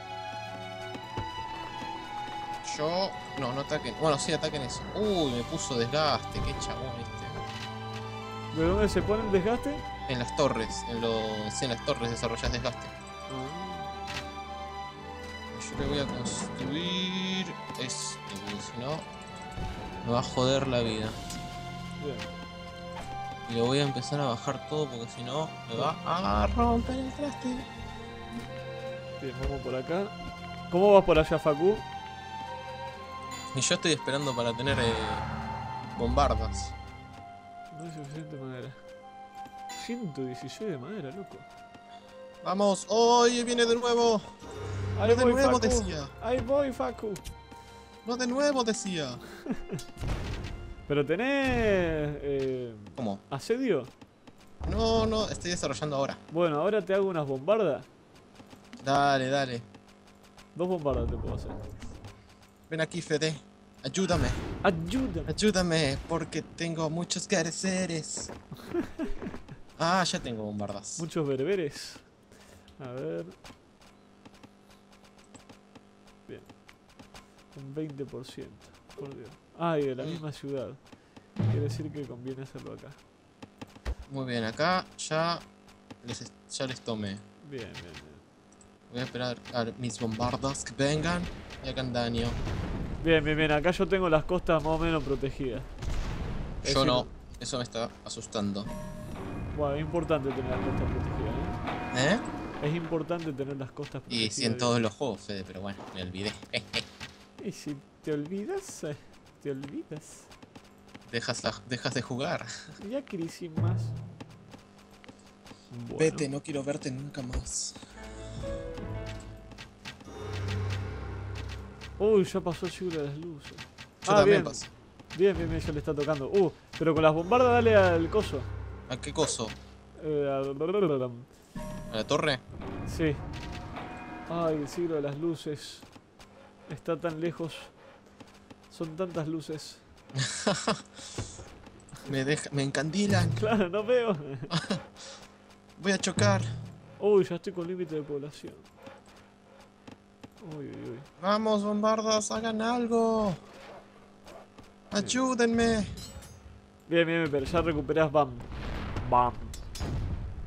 Speaker 2: Yo. No, no ataquen. Bueno, sí, ataquen eso. Uy, me puso desgaste. Qué chabón este.
Speaker 1: ¿De dónde se pone el desgaste?
Speaker 2: En las torres. En los. en las torres desarrollas desgaste. Yo le voy a construir esto, porque si no, me va a joder la vida.
Speaker 1: bien.
Speaker 2: Y le voy a empezar a bajar todo porque si no, me va a romper el traste.
Speaker 1: Bien, vamos por acá. ¿Cómo vas por allá, Facu?
Speaker 2: Y yo estoy esperando para tener eh, bombardas.
Speaker 1: No hay suficiente madera. 116 de madera, loco.
Speaker 2: Vamos, hoy viene de nuevo.
Speaker 1: Ahí
Speaker 2: No de
Speaker 1: voy,
Speaker 2: nuevo
Speaker 1: Facu.
Speaker 2: decía.
Speaker 1: Ahí voy, Facu.
Speaker 2: No de nuevo decía.
Speaker 1: Pero tenés... Eh,
Speaker 2: ¿Cómo?
Speaker 1: ¿Asedio?
Speaker 2: No, no, estoy desarrollando ahora.
Speaker 1: Bueno, ahora te hago unas bombardas.
Speaker 2: Dale, dale.
Speaker 1: Dos bombardas te puedo hacer.
Speaker 2: Ven aquí, Fede. Ayúdame,
Speaker 1: Ayúdame.
Speaker 2: ayúdame, porque tengo muchos careceres. Ah, ya tengo bombardas.
Speaker 1: Muchos berberes. A ver. Bien. Un 20%. Por Dios. Ah, y de la misma ciudad. Quiere decir que conviene hacerlo acá.
Speaker 2: Muy bien, acá ya les, ya les tomé.
Speaker 1: Bien, bien, bien.
Speaker 2: Voy a esperar a mis bombardas que vengan y hagan daño.
Speaker 1: Bien, bien, bien. Acá yo tengo las costas más o menos protegidas.
Speaker 2: Yo no. Eso me está asustando.
Speaker 1: Bueno, es importante tener las costas protegidas, ¿eh?
Speaker 2: ¿Eh?
Speaker 1: Es importante tener las costas
Speaker 2: Y
Speaker 1: protegidas.
Speaker 2: sí, en todos los juegos, Fede, pero bueno, me olvidé.
Speaker 1: Y si te olvidas, eh, te olvidas.
Speaker 2: Dejas, la- dejas de jugar.
Speaker 1: Ya crisis más. Bueno.
Speaker 2: Vete, no quiero verte nunca más.
Speaker 1: Uy, ya pasó el siglo de las luces.
Speaker 2: Yo
Speaker 1: Ah,
Speaker 2: también
Speaker 1: bien.
Speaker 2: paso.
Speaker 1: Bien, bien, bien, ya le está tocando. Uh, pero con las bombardas dale al coso.
Speaker 2: ¿A qué coso?
Speaker 1: Eh,
Speaker 2: ¿A la torre?
Speaker 1: Sí. Ay, el siglo de las luces. Está tan lejos. Son tantas luces.
Speaker 2: Me deja, me encandilan.
Speaker 1: Claro, no veo.
Speaker 2: Voy a chocar.
Speaker 1: Uy, ya estoy con límite de población. Uy, uy, uy.
Speaker 2: Vamos, bombardas, hagan algo. Ayúdenme.
Speaker 1: Bien, bien, pero ya recuperás BAM. BAM.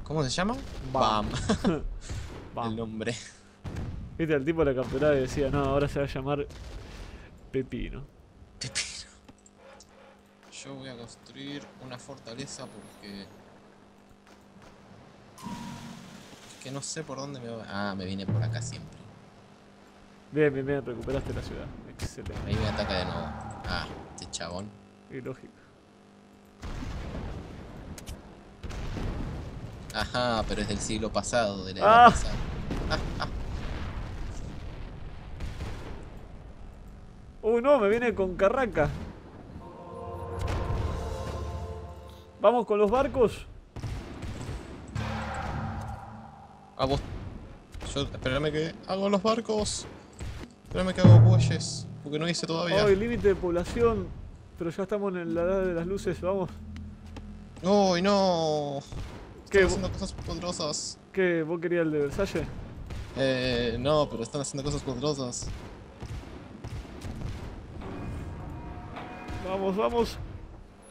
Speaker 2: ¿Cómo se llama?
Speaker 1: Bam.
Speaker 2: Bam. El nombre.
Speaker 1: Viste, el tipo la capturaba y decía, no, ahora se va a llamar Pepino.
Speaker 2: Pepino. Yo voy a construir una fortaleza porque... Es que no sé por dónde me va. Ah, me vine por acá siempre.
Speaker 1: Bien, bien, bien, recuperaste la ciudad. Excelente.
Speaker 2: Ahí me ataca de nuevo. Ah, este chabón.
Speaker 1: Y lógico.
Speaker 2: Ajá, pero es del siglo pasado, de la edad
Speaker 1: Ah.
Speaker 2: pasada.
Speaker 1: Uy, no, me viene con carraca. Vamos con los barcos.
Speaker 2: Vos. Yo, espérame que hago los barcos. Espérame que hago bueyes. Porque no hice todavía.
Speaker 1: Ay, límite de población. Pero ya estamos en la edad de las luces, vamos.
Speaker 2: ¡Uy, no!
Speaker 1: ¿Qué,
Speaker 2: Están haciendo cosas poderosas.
Speaker 1: ¿Qué? ¿Vos querías el de Versalles?
Speaker 2: Eh, no, pero están haciendo cosas poderosas.
Speaker 1: Vamos, vamos.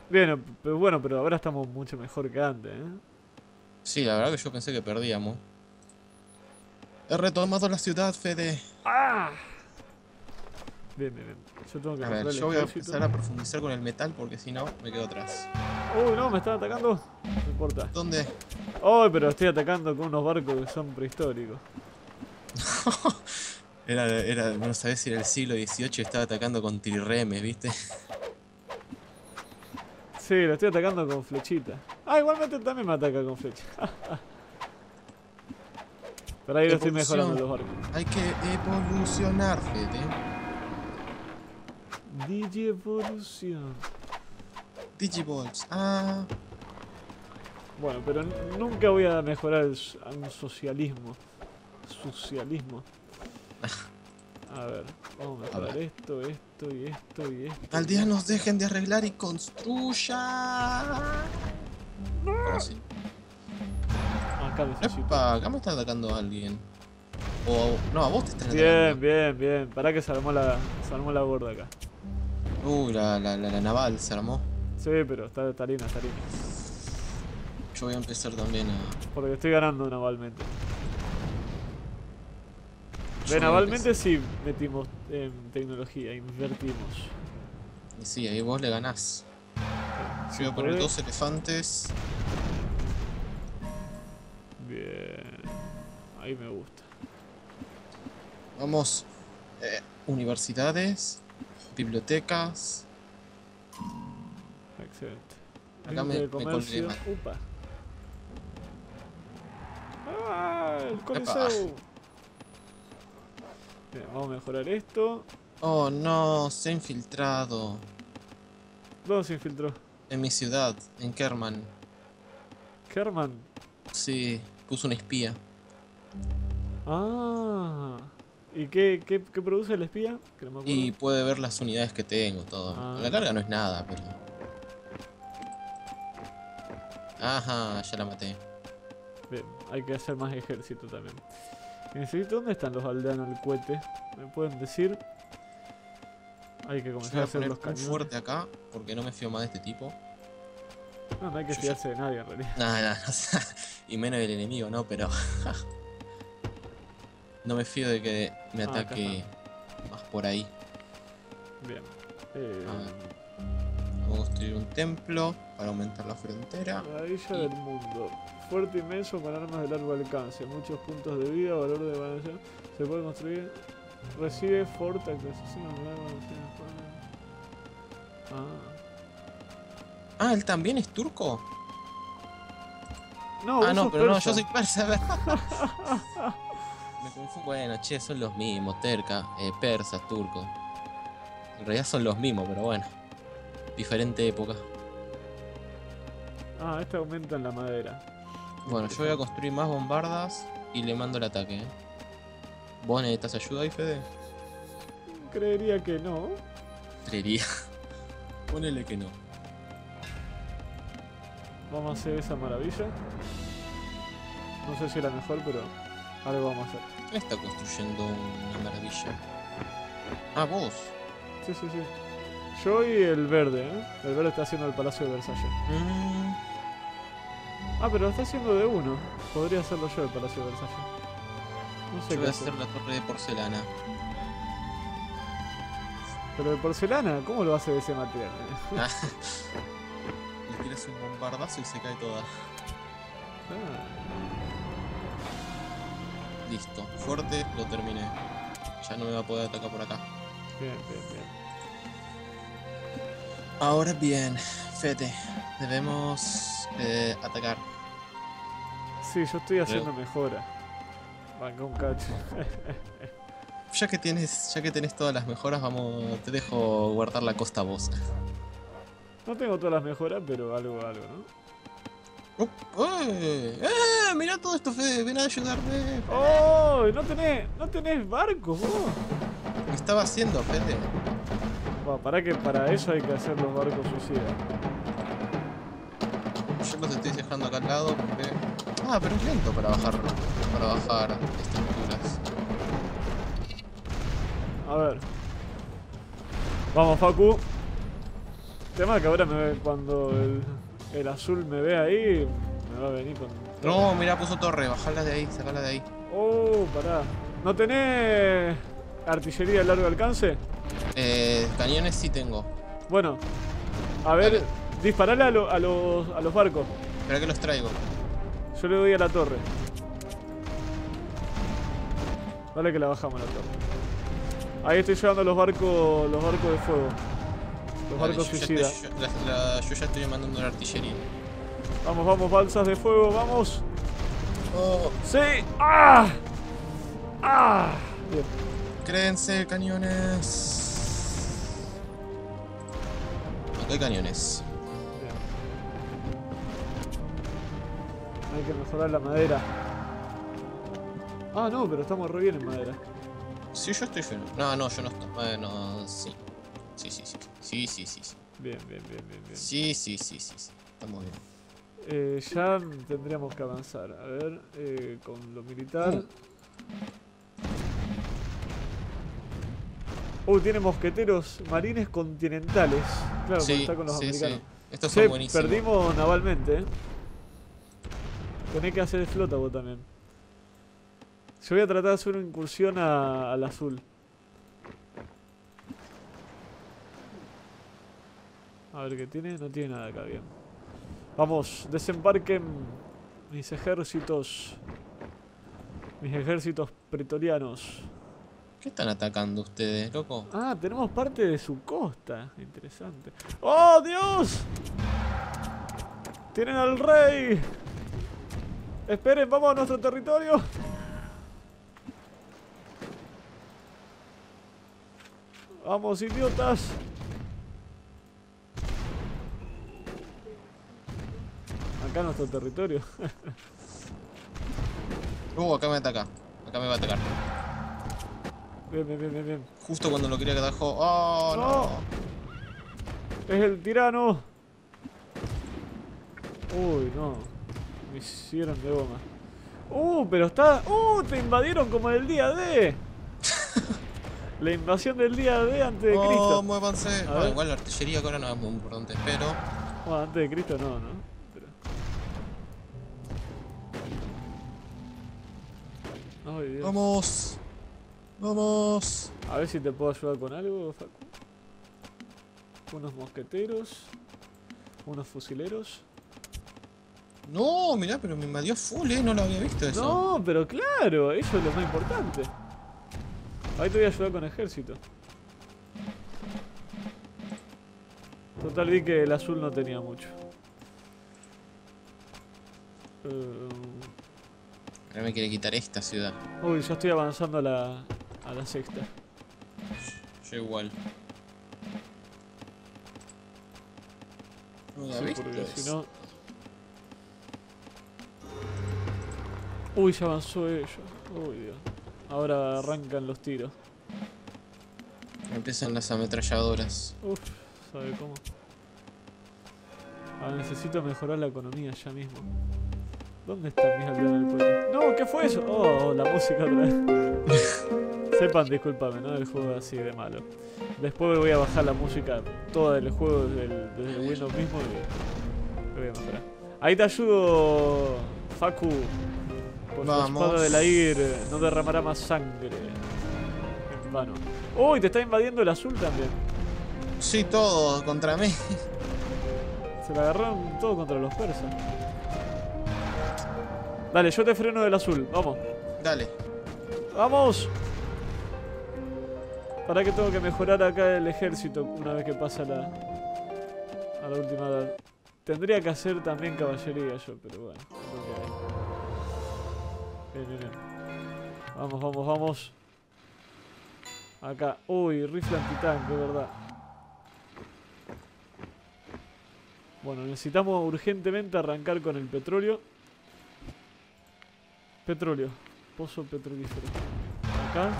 Speaker 1: Bien, pero bueno, pero ahora estamos mucho mejor que antes, ¿eh?
Speaker 2: Sí, la verdad que yo pensé que perdíamos. He retomado la ciudad, Fede.
Speaker 1: ¡Ah! Bien, bien, bien. Yo tengo que
Speaker 2: A ver, yo voy a empezar a profundizar con el metal porque si no me quedo atrás.
Speaker 1: Uy, no, me están atacando. No importa.
Speaker 2: ¿Dónde?
Speaker 1: Uy, pero estoy atacando con unos barcos que son prehistóricos.
Speaker 2: Era, era, no sabés si era el siglo XVIII y estaba atacando con trirremes, ¿viste?
Speaker 1: Sí, lo estoy atacando con flechita. Ah, igualmente también me ataca con flecha. Pero ahí lo estoy mejorando los barcos.
Speaker 2: Hay que evolucionar, Fede.
Speaker 1: Digievolución.
Speaker 2: Digivolts. Ah,
Speaker 1: Bueno, pero nunca voy a mejorar el socialismo. Socialismo. A ver, vamos a mejorar
Speaker 2: ver.
Speaker 1: esto, esto y esto y esto.
Speaker 2: aldeanos, dejen de arreglar y construyan. ¿Cómo así?
Speaker 1: Acá necesito.
Speaker 2: Epa, acá me está atacando alguien. O, no, a vos te están
Speaker 1: Bien,
Speaker 2: atacando.
Speaker 1: bien, bien. Pará que se armó la, se armó la gorda acá.
Speaker 2: Uy, la, la, la, la naval se armó.
Speaker 1: Sí, pero está, está linda, está linda.
Speaker 2: Yo voy a empezar también a.
Speaker 1: Porque estoy ganando navalmente.
Speaker 2: yo a
Speaker 1: navalmente sí metimos en tecnología, invertimos.
Speaker 2: empezar- Sí, ahí vos le ganás. Yo voy a poner dos elefantes.
Speaker 1: Bien. Ahí me gusta.
Speaker 2: Vamos. eh, universidades. Bibliotecas.
Speaker 1: Excelente.
Speaker 2: Acá me- me colgué mal.
Speaker 1: Upa. ¡Ah! El coliseo. Bien, vamos a mejorar esto.
Speaker 2: Oh no, se ha infiltrado.
Speaker 1: ¿Dónde se infiltró?
Speaker 2: En mi ciudad, en Kerman.
Speaker 1: Kerman.
Speaker 2: Sí, puso un espía.
Speaker 1: Ah. ¿Y qué, qué, qué produce el espía? Que no me acuerdo.
Speaker 2: Y puede ver las unidades que tengo, todo.
Speaker 1: Ah.
Speaker 2: La carga no es nada, pero. Ajá, ya la maté.
Speaker 1: Bien, hay que hacer más ejército también. Y necesito, ¿dónde están los aldeanos del cohete? ¿Me pueden decir? Hay que
Speaker 2: Yo
Speaker 1: comenzar
Speaker 2: voy
Speaker 1: a
Speaker 2: a
Speaker 1: hacer
Speaker 2: poner
Speaker 1: los cañones.
Speaker 2: fuerte acá, porque no me fío más de este tipo.
Speaker 1: No, no hay que
Speaker 2: Yo-
Speaker 1: fiarse de nadie en realidad.
Speaker 2: Nada, nada, o sea, y menos del enemigo, ¿no? Pero. no me fío de que me
Speaker 1: Ah,
Speaker 2: ataque más por ahí.
Speaker 1: Bien. Eh,
Speaker 2: A Voy a construir un templo para aumentar la frontera.
Speaker 1: Maravilla
Speaker 2: Y-
Speaker 1: del mundo. Fuerte inmenso con armas de largo alcance. Muchos puntos de vida, valor de balance. Se puede construir. Recibe Forta actualización. Ah.
Speaker 2: Ah, él también es turco.
Speaker 1: No,
Speaker 2: ah, no, pero no, yo soy persa, ¿verdad? Me confundo. Bueno, che, son los mismos, terca, eh, persas, turcos. En realidad son los mismos, pero bueno. Diferente época.
Speaker 1: Ah, este aumenta en la madera.
Speaker 2: Bueno, yo voy a construir más bombardas y le mando el ataque. ¿eh? ¿Vos necesitas ayuda ahí, Fede?
Speaker 1: Creería que no.
Speaker 2: Creería. Ponele que no.
Speaker 1: Vamos a hacer esa maravilla. No sé si es la mejor, pero algo vamos a hacer.
Speaker 2: ¿Quién está construyendo una maravilla? Ah, vos.
Speaker 1: Sí, sí, sí. Yo y el verde, ¿eh? El verde está haciendo el Palacio de Versalles.
Speaker 2: Mm,
Speaker 1: Ah, pero lo está haciendo de uno. Podría hacerlo yo el Palacio de Versalles. No sé
Speaker 2: yo voy
Speaker 1: qué
Speaker 2: a
Speaker 1: hacer.
Speaker 2: hacer la torre de porcelana.
Speaker 1: Pero de porcelana, ¿cómo lo hace de ese material? eh?
Speaker 2: Tiras un bombardazo y se cae toda.
Speaker 1: Ah,
Speaker 2: Listo. Fuerte, lo terminé. Ya no me va a poder atacar por acá.
Speaker 1: bien, bien, bien.
Speaker 2: Ahora bien, Fete, debemos eh, atacar.
Speaker 1: Sí, yo estoy haciendo mejora. Banca un cacho.
Speaker 2: Ya que tienes, ya que tenés todas las mejoras, vamos, te dejo guardar la costa vos.
Speaker 1: No tengo todas las mejoras, pero algo, algo, ¿no?
Speaker 2: Oh, ¡Eh! ¡Eh! Mirá todo esto, Fede, ven a ayudarme.
Speaker 1: ¡Oh! ¿No tenés, no tenés barcos vos?
Speaker 2: ¿Qué estaba haciendo, Fede?
Speaker 1: Bueno, para que para eso hay que hacer los barcos suicidas.
Speaker 2: Yo los estoy dejando acá al lado porque. Ah, pero es lento para bajar. Para bajar estructuras.
Speaker 1: A ver. Vamos, Facu. Tema que ahora me ve, cuando el, el azul me ve ahí, me va a venir con.
Speaker 2: No, mirá, puso torre, bajala de ahí, sacala de ahí.
Speaker 1: Oh, pará. ¿No tenés artillería de largo alcance?
Speaker 2: Eh, cañones sí tengo.
Speaker 1: Bueno, a ver,
Speaker 2: Dale.
Speaker 1: disparale a, lo- a los, a los barcos.
Speaker 2: Espera que los traigo.
Speaker 1: Yo le doy a la torre. Dale que la bajamos la torre. Ahí estoy llevando los barcos, los barcos de fuego. Los
Speaker 2: Vale,
Speaker 1: barcos
Speaker 2: yo, ya
Speaker 1: suicidas.
Speaker 2: estoy, yo, la- la- yo ya estoy mandando la artillería.
Speaker 1: Vamos, vamos, balsas de fuego, vamos.
Speaker 2: Oh,
Speaker 1: ¡Sí! ¡Ah! ¡Ah! Bien.
Speaker 2: créense, cañones. Acá hay cañones.
Speaker 1: bien. Hay que mejorar la madera. Ah, no, pero estamos re bien en madera.
Speaker 2: Sí, yo estoy feliz. No, no, yo no estoy. Bueno, sí. Sí, sí, sí. Sí, sí, sí. Sí,
Speaker 1: Bien, bien, bien, bien, bien.
Speaker 2: sí, sí, sí, sí. sí. Estamos bien.
Speaker 1: Eh, ya tendríamos que avanzar. A ver, eh, con lo militar. Uh, tiene mosqueteros marines continentales. Claro,
Speaker 2: Sí,
Speaker 1: está con los
Speaker 2: sí,
Speaker 1: americanos.
Speaker 2: sí. Estos son buenísimos.
Speaker 1: perdimos navalmente. eh. Tenés que hacer flota vos también. Yo voy a tratar de hacer una incursión al azul. A ver qué tiene. No tiene nada acá, bien. Vamos, desembarquen mis ejércitos. Mis ejércitos pretorianos.
Speaker 2: ¿Qué están atacando ustedes, loco?
Speaker 1: Ah, tenemos parte de su costa. Interesante. ¡Oh, Dios! Tienen al rey. Esperen, vamos a nuestro territorio. Vamos, idiotas. Acá nuestro territorio.
Speaker 2: Uh, acá me ataca. Acá me va a atacar.
Speaker 1: Bien, bien, bien, bien.
Speaker 2: Justo cuando lo quería que atajó. ¡Oh, no!
Speaker 1: Es el tirano. Uy, no. Me hicieron de goma. Uh, pero está. Uh, te invadieron como en el día D. La invasión del día D antes de
Speaker 2: ¡Oh,
Speaker 1: Cristo.
Speaker 2: muévanse!
Speaker 1: A
Speaker 2: Bueno, igual la artillería ahora no es muy importante, pero.
Speaker 1: Bueno, antes de Cristo no, ¿no? Dios.
Speaker 2: ¡Vamos! ¡Vamos!
Speaker 1: A ver si te puedo ayudar con algo, Facu. Unos mosqueteros. Unos fusileros.
Speaker 2: No, mirá, pero me invadió full, eh. No lo había visto eso.
Speaker 1: No, pero claro, eso es lo más importante. Ahí te voy a ayudar con ejército. Total vi que el azul no tenía mucho. Eh,
Speaker 2: Ahora me quiere quitar esta ciudad.
Speaker 1: uy, ya estoy avanzando a la, a la sexta.
Speaker 2: Yo igual. No
Speaker 1: Sí, porque si no... Uy, ya avanzó ellos. Uy, Dios. Ahora arrancan los tiros.
Speaker 2: Empiezan las ametralladoras.
Speaker 1: Uf, ¿sabe cómo? Ah, necesito mejorar la economía ya mismo. ¿Dónde están mis aldeanos del pueblo? No, ¿qué fue eso? Oh, la música otra vez. Sepan, discúlpame, ¿no? El juego así de malo. Después voy a bajar la música toda del juego desde el, desde el Windows mismo y lo voy a mejorar. Ahí te ayudo, Facu. Por su
Speaker 2: Vamos.
Speaker 1: espada de la IR no derramará más sangre. En vano. Uy, te está invadiendo el azul también.
Speaker 2: Sí, todo contra mí.
Speaker 1: Se la agarraron todo contra los persas. Dale, yo te freno del azul. Vamos.
Speaker 2: Dale.
Speaker 1: ¡Vamos! ¿Para qué tengo que mejorar acá el ejército una vez que pasa la, a la última edad? Tendría que hacer también caballería yo, pero bueno. que hay. Bien, bien, bien. Vamos, vamos, vamos. Acá. Uy, rifle antitanque, es verdad. Bueno, necesitamos urgentemente arrancar con el petróleo. Petróleo. Pozo petrolífero. Acá.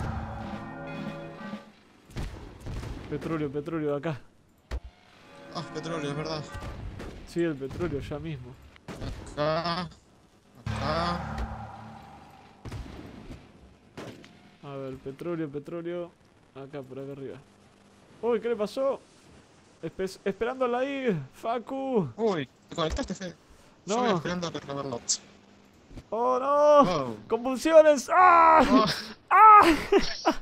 Speaker 1: Petróleo, petróleo, acá.
Speaker 2: Ah, petróleo, es verdad.
Speaker 1: Sí, el petróleo ya mismo.
Speaker 2: Acá. Acá.
Speaker 1: A ver, petróleo, petróleo. Acá, por acá arriba. Uy, ¿qué le pasó? Espe- esperándola ahí, Facu.
Speaker 2: Uy, ¿te conectaste? Yo
Speaker 1: No.
Speaker 2: voy esperando a que Robert
Speaker 1: Oh, no.
Speaker 2: Wow.
Speaker 1: Convulsiones. ¡Ah!
Speaker 2: Oh,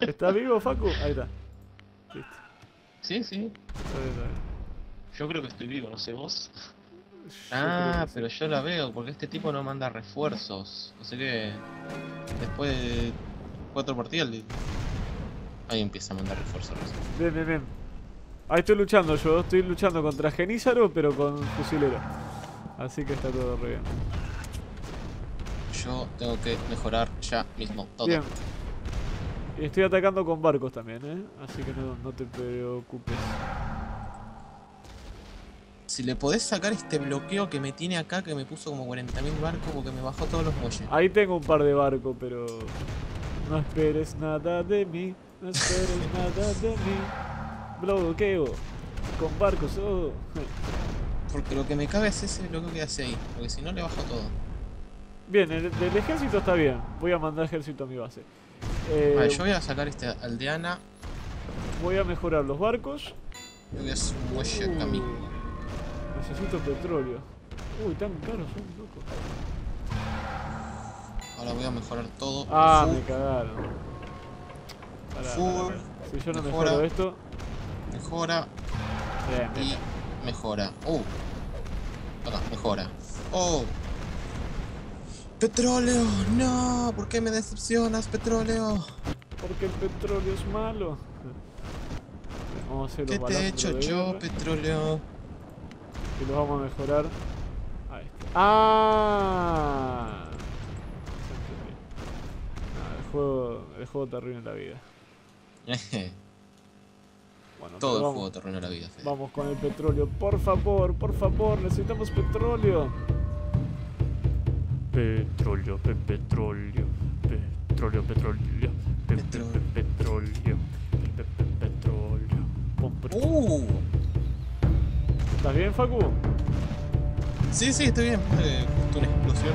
Speaker 1: ¿Está vivo, Facu? Ahí está. Listo.
Speaker 3: Sí, sí.
Speaker 1: Está bien, está bien.
Speaker 3: Yo creo que estoy vivo, no sé vos.
Speaker 1: Yo
Speaker 3: Ah, pero yo la veo porque este tipo no manda refuerzos. Sea que después de cuatro partidas ahí empieza a mandar refuerzos.
Speaker 1: Bien, bien, bien. Ahí estoy luchando yo. Estoy luchando contra Genízaro, pero con fusilero. Así que está todo re bien.
Speaker 2: Yo tengo que mejorar ya mismo todo.
Speaker 1: Bien. Y estoy atacando con barcos también, ¿eh? Así que no, no te preocupes.
Speaker 2: Si le podés sacar este bloqueo que me tiene acá, que me puso como 40.000 barcos porque me bajó todos los muelles.
Speaker 1: Ahí tengo un par de barcos, pero... No esperes nada de mí. No esperes nada de mí. Bloqueo. Con barcos. Oh.
Speaker 2: Porque lo que me cabe es ese bloqueo que hace ahí. Porque si no le bajo todo.
Speaker 1: Bien, el ejército está bien. Voy a mandar ejército a mi base. Eh,
Speaker 2: Vale, yo voy a sacar este aldeana.
Speaker 1: Voy a mejorar los barcos.
Speaker 2: Y voy a hacer un muelle acá mismo.
Speaker 1: Uh, necesito petróleo. Uy, tan caros son, loco.
Speaker 2: Ahora voy a mejorar todo.
Speaker 1: Ah, me cagaron. Pará, pará. Si yo no
Speaker 2: mejora.
Speaker 1: mejoro esto.
Speaker 2: Mejora
Speaker 1: Bien, bien.
Speaker 2: y mejora. Oh. Acá, mejora. Oh. Petróleo, no, ¿por qué me decepcionas, petróleo?
Speaker 1: Porque el petróleo es malo. Vamos a hacer
Speaker 2: ¿Qué te he hecho yo,
Speaker 1: guerra
Speaker 2: petróleo?
Speaker 1: Y los vamos a mejorar. Ahí está. ¡Ah! Ah, el juego, el juego te arruina la vida. Bueno,
Speaker 2: Todo el
Speaker 1: vamos,
Speaker 2: juego te arruinó la vida, Fede.
Speaker 1: Vamos con el petróleo. Por favor, por favor, necesitamos petróleo. Petróleo, pe- petróleo, petróleo, petróleo, pe- pe-
Speaker 2: Petróleo.
Speaker 1: pe- petróleo, pe- pe- pe- petróleo.
Speaker 2: ¡Uh!
Speaker 1: ¿Estás bien, Facu?
Speaker 2: Sí, sí, estoy bien. Eh, justo una explosión.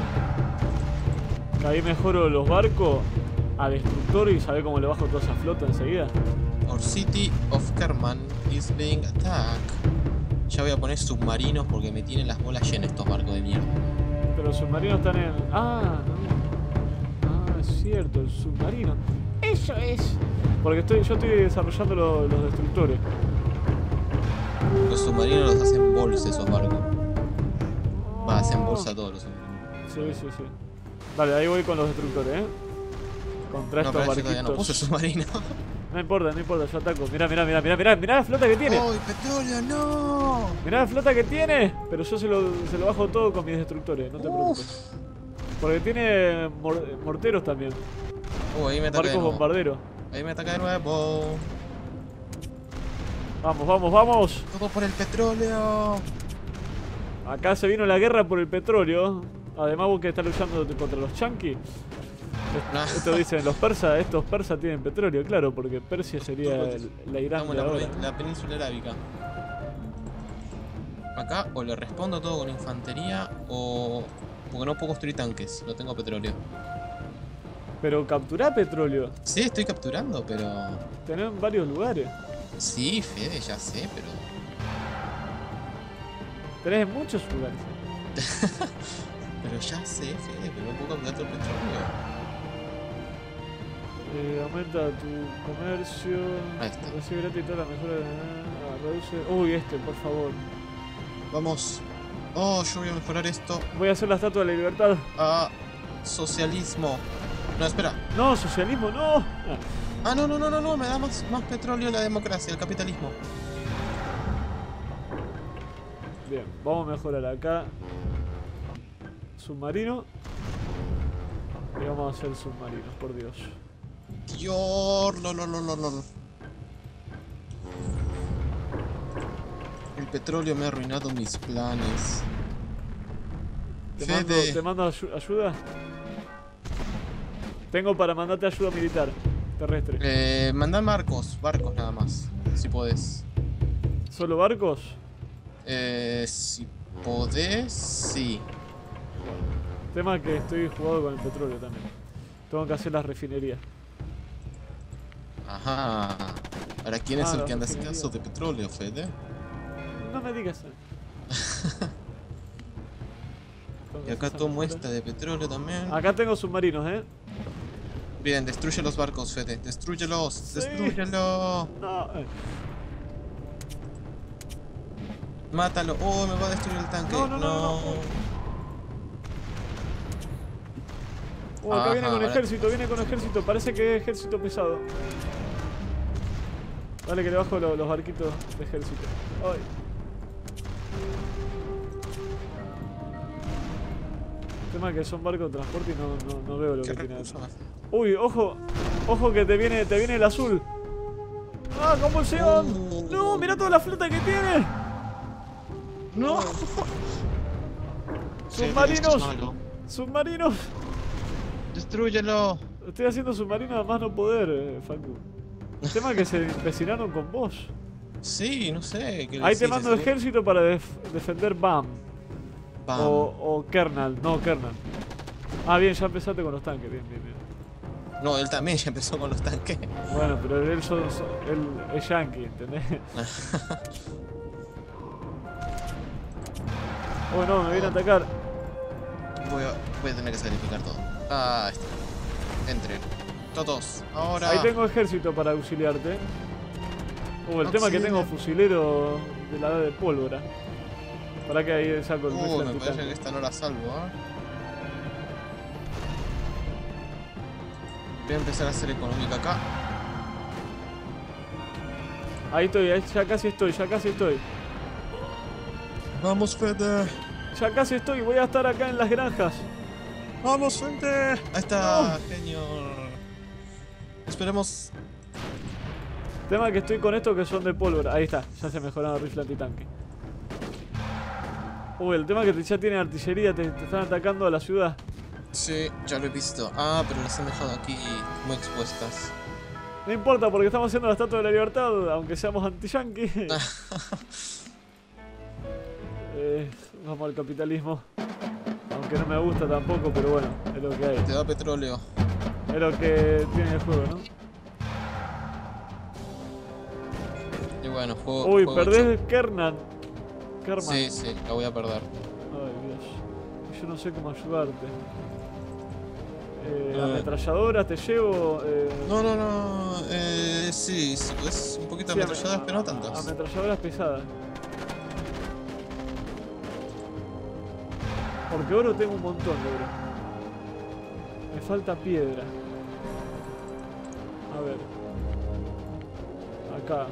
Speaker 1: Ahí mejoro los barcos a destructor y sabe cómo le bajo toda esa flota enseguida.
Speaker 2: Our city of Kerman is being attacked. Ya voy a poner submarinos porque me tienen las bolas llenas estos barcos de mierda.
Speaker 1: Pero los submarinos están en. Ah. Ah, es cierto, el submarino. Eso es. Porque estoy, yo estoy desarrollando lo- los destructores.
Speaker 2: Los submarinos los hacen bolsa esos barcos. Va, hacen bolsa todos los submarinos.
Speaker 1: Sí, sí, sí. Dale, ahí voy con los destructores, ¿eh? Contra
Speaker 2: No,
Speaker 1: estos
Speaker 2: yo todavía no puse
Speaker 1: barquitos.
Speaker 2: submarino.
Speaker 1: No importa, no importa, yo ataco. Mirá, mirá, mirá, mirá, mirá, mirá la flota que tiene.
Speaker 2: ¡Uy, petróleo, no!
Speaker 1: Mirá la flota que tiene. Pero yo se lo, se lo bajo todo con mis destructores, no te
Speaker 2: Uf.
Speaker 1: preocupes. Porque tiene mor- morteros también.
Speaker 2: Uh, ahí me ataca de
Speaker 1: Barcos
Speaker 2: nuevo.
Speaker 1: bombarderos.
Speaker 2: Ahí me ataca de nuevo.
Speaker 1: Vamos, vamos, vamos.
Speaker 2: Todo por el petróleo.
Speaker 1: Acá se vino la guerra por el petróleo. Además vos que estás luchando contra los chanquis.
Speaker 2: No.
Speaker 1: Esto dicen los persas, estos persas tienen petróleo, claro, porque Persia sería el- la Irán de
Speaker 2: la,
Speaker 1: ahora.
Speaker 2: la península arábica. Acá o le respondo todo con infantería o... Porque no puedo construir tanques, no tengo petróleo.
Speaker 1: Pero capturá petróleo.
Speaker 2: Sí, estoy capturando, pero...
Speaker 1: Tenés en varios lugares.
Speaker 2: Sí, Fede, ya sé, pero...
Speaker 1: Tenés en muchos lugares.
Speaker 2: Pero ya sé, Fede, pero no puedo capturar todo el petróleo.
Speaker 1: Eh, aumenta tu comercio.
Speaker 2: Ahí está.
Speaker 1: Recibe gratis toda la mejora. Ah, reduce. Uy, este, por favor.
Speaker 2: Vamos. Oh, yo voy a mejorar esto
Speaker 1: Voy a hacer la estatua de la libertad.
Speaker 2: a socialismo. No, espera.
Speaker 1: No, socialismo, no. Ah,
Speaker 2: Ah, no, no, no, no, no, me da más, más petróleo la democracia, el capitalismo.
Speaker 1: Bien, vamos a mejorar acá. Submarino. Y vamos a hacer submarinos, por Dios.
Speaker 2: Dios, no, no, no, no, no. El petróleo me ha arruinado mis planes.
Speaker 1: ¿Te mando, te mando ayu- ayuda? Tengo para mandarte ayuda militar terrestre.
Speaker 2: Eh, manda barcos, barcos nada más, si podés.
Speaker 1: ¿Solo barcos?
Speaker 2: Eh, si podés, sí.
Speaker 1: Tema que estoy jugado con el petróleo también. Tengo que hacer las refinerías.
Speaker 2: Ajá. Ahora, ¿quién es
Speaker 1: Ah,
Speaker 2: el que anda
Speaker 1: refinería.
Speaker 2: escaso de petróleo, Fede?
Speaker 1: No me digas. Tengo
Speaker 2: Y acá tomo esta de petróleo también.
Speaker 1: Acá tengo submarinos, ¿eh?
Speaker 2: Bien, destruye los barcos, Fede. Destruyelos,
Speaker 1: Sí.
Speaker 2: destruyelo.
Speaker 1: No. eh.
Speaker 2: Mátalo. Oh, me va a destruir el tanque.
Speaker 1: No, no, no. Oh, acá
Speaker 2: Ajá,
Speaker 1: viene con ejército, viene con ejército. Parece que es ejército pesado. Dale que le bajo lo- los barquitos de ejército. Ay. Tema que son barcos de transporte y no, no, no veo lo que tiene
Speaker 2: más.
Speaker 1: Uy, ojo, ojo que te viene, te viene el azul. ¡Ah, convulsión!
Speaker 2: Oh.
Speaker 1: ¡No! ¡Mira toda la flota que tiene!
Speaker 2: ¡No!
Speaker 1: Submarinos.
Speaker 2: Es.
Speaker 1: ¡Submarinos!
Speaker 2: ¡Destrúyelo!
Speaker 1: Estoy haciendo submarino a más no poder, eh, Facu. El tema es que se empecinaron con vos.
Speaker 2: Sí, no sé. ¿qué
Speaker 1: Ahí te mando
Speaker 2: ¿Es-
Speaker 1: ejército para def- defender BAM.
Speaker 2: Pam.
Speaker 1: O, o Kernel. No, Kernel. Ah, bien, ya empezaste con los tanques. Bien, bien, bien.
Speaker 2: No, él también ya empezó con los tanques.
Speaker 1: Bueno, pero él, son- son- él es yankee, ¿entendés? oh no, me viene a atacar.
Speaker 2: Voy a, voy a tener que sacrificar todo. Ah, está. Entre. Todos. Ahora.
Speaker 1: Ahí tengo ejército para auxiliarte. Uh, el tema es que tengo fusilero de la edad de pólvora. Para que ahí saco el
Speaker 2: Uh, me parece que esta no la salvo, ¿ah? Voy a empezar a hacer económica acá.
Speaker 1: Ahí estoy, ahí ya casi estoy, ya casi estoy.
Speaker 2: Vamos, Fede.
Speaker 1: Ya casi estoy, voy a estar acá en las granjas.
Speaker 2: Vamos, Fede. Ahí está, genio. Esperemos.
Speaker 1: Tema que estoy con estos que son de pólvora. Ahí está, ya se mejoraron el rifle antitanque. Uy, el tema es que ya tienen artillería, te, te están atacando a la ciudad.
Speaker 2: Sí, ya lo he visto. Ah, pero las han dejado aquí muy expuestas.
Speaker 1: No importa porque estamos haciendo la estatua de la libertad, aunque seamos anti-yankee. Eh, vamos al capitalismo. Aunque no me gusta tampoco, pero bueno, es lo que hay.
Speaker 2: Te da petróleo.
Speaker 1: Es lo que tiene el juego, ¿no?
Speaker 2: Y bueno, juego.
Speaker 1: Uy,
Speaker 2: juego
Speaker 1: perdés Kernan. Kerman.
Speaker 2: Sí, sí, la voy a perder.
Speaker 1: Ay, Dios. Yo no sé cómo ayudarte. Eh, ametralladoras te llevo. Eh,
Speaker 2: No, no, no. Eh, sí, si podés un poquito
Speaker 1: Sí,
Speaker 2: de ametralladoras, pero no tantas.
Speaker 1: Ametralladoras pesadas. Porque oro tengo un montón de oro. Me falta piedra. A ver. Acá.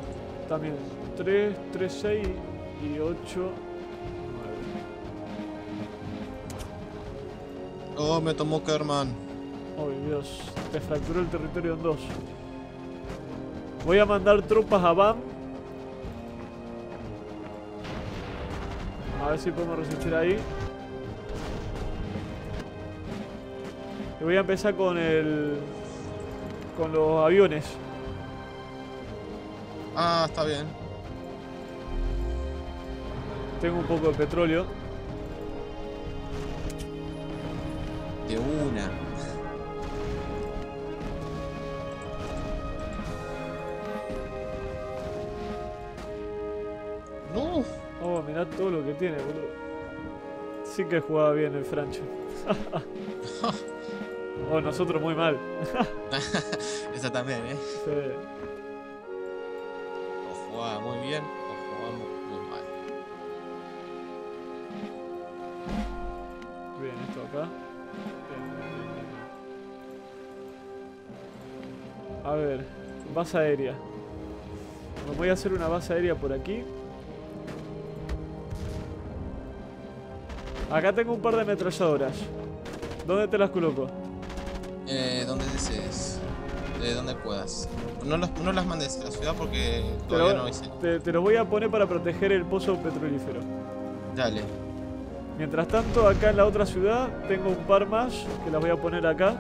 Speaker 1: También 3, 3, 6 y 8, 9.
Speaker 2: Oh, me tomó Kerman.
Speaker 1: Oh Dios, te fracturó el territorio en dos. Voy a mandar tropas a BAM. A ver si podemos resistir ahí. Y voy a empezar con el. Con los aviones.
Speaker 2: Ah, está bien.
Speaker 1: Tengo un poco de petróleo.
Speaker 2: De una. No.
Speaker 1: Oh, mirá todo lo que tiene, boludo. Sí que jugaba bien el Francho. oh, nosotros muy mal.
Speaker 2: Esa también, eh.
Speaker 1: Sí.
Speaker 2: O jugaba muy bien o jugamos muy mal.
Speaker 1: Bien, esto acá. Bien, bien, bien, bien. A ver, base aérea. Me voy a hacer una base aérea por aquí. Acá tengo un par de ametralladoras. ¿Dónde te las coloco?
Speaker 2: Eh, donde desees. De donde puedas. No, los- no las mandes a la ciudad porque
Speaker 1: Te
Speaker 2: todavía
Speaker 1: lo,
Speaker 2: no hice.
Speaker 1: te, te lo voy a poner para proteger el pozo petrolífero.
Speaker 2: Dale.
Speaker 1: Mientras tanto, acá en la otra ciudad tengo un par más que las voy a poner acá.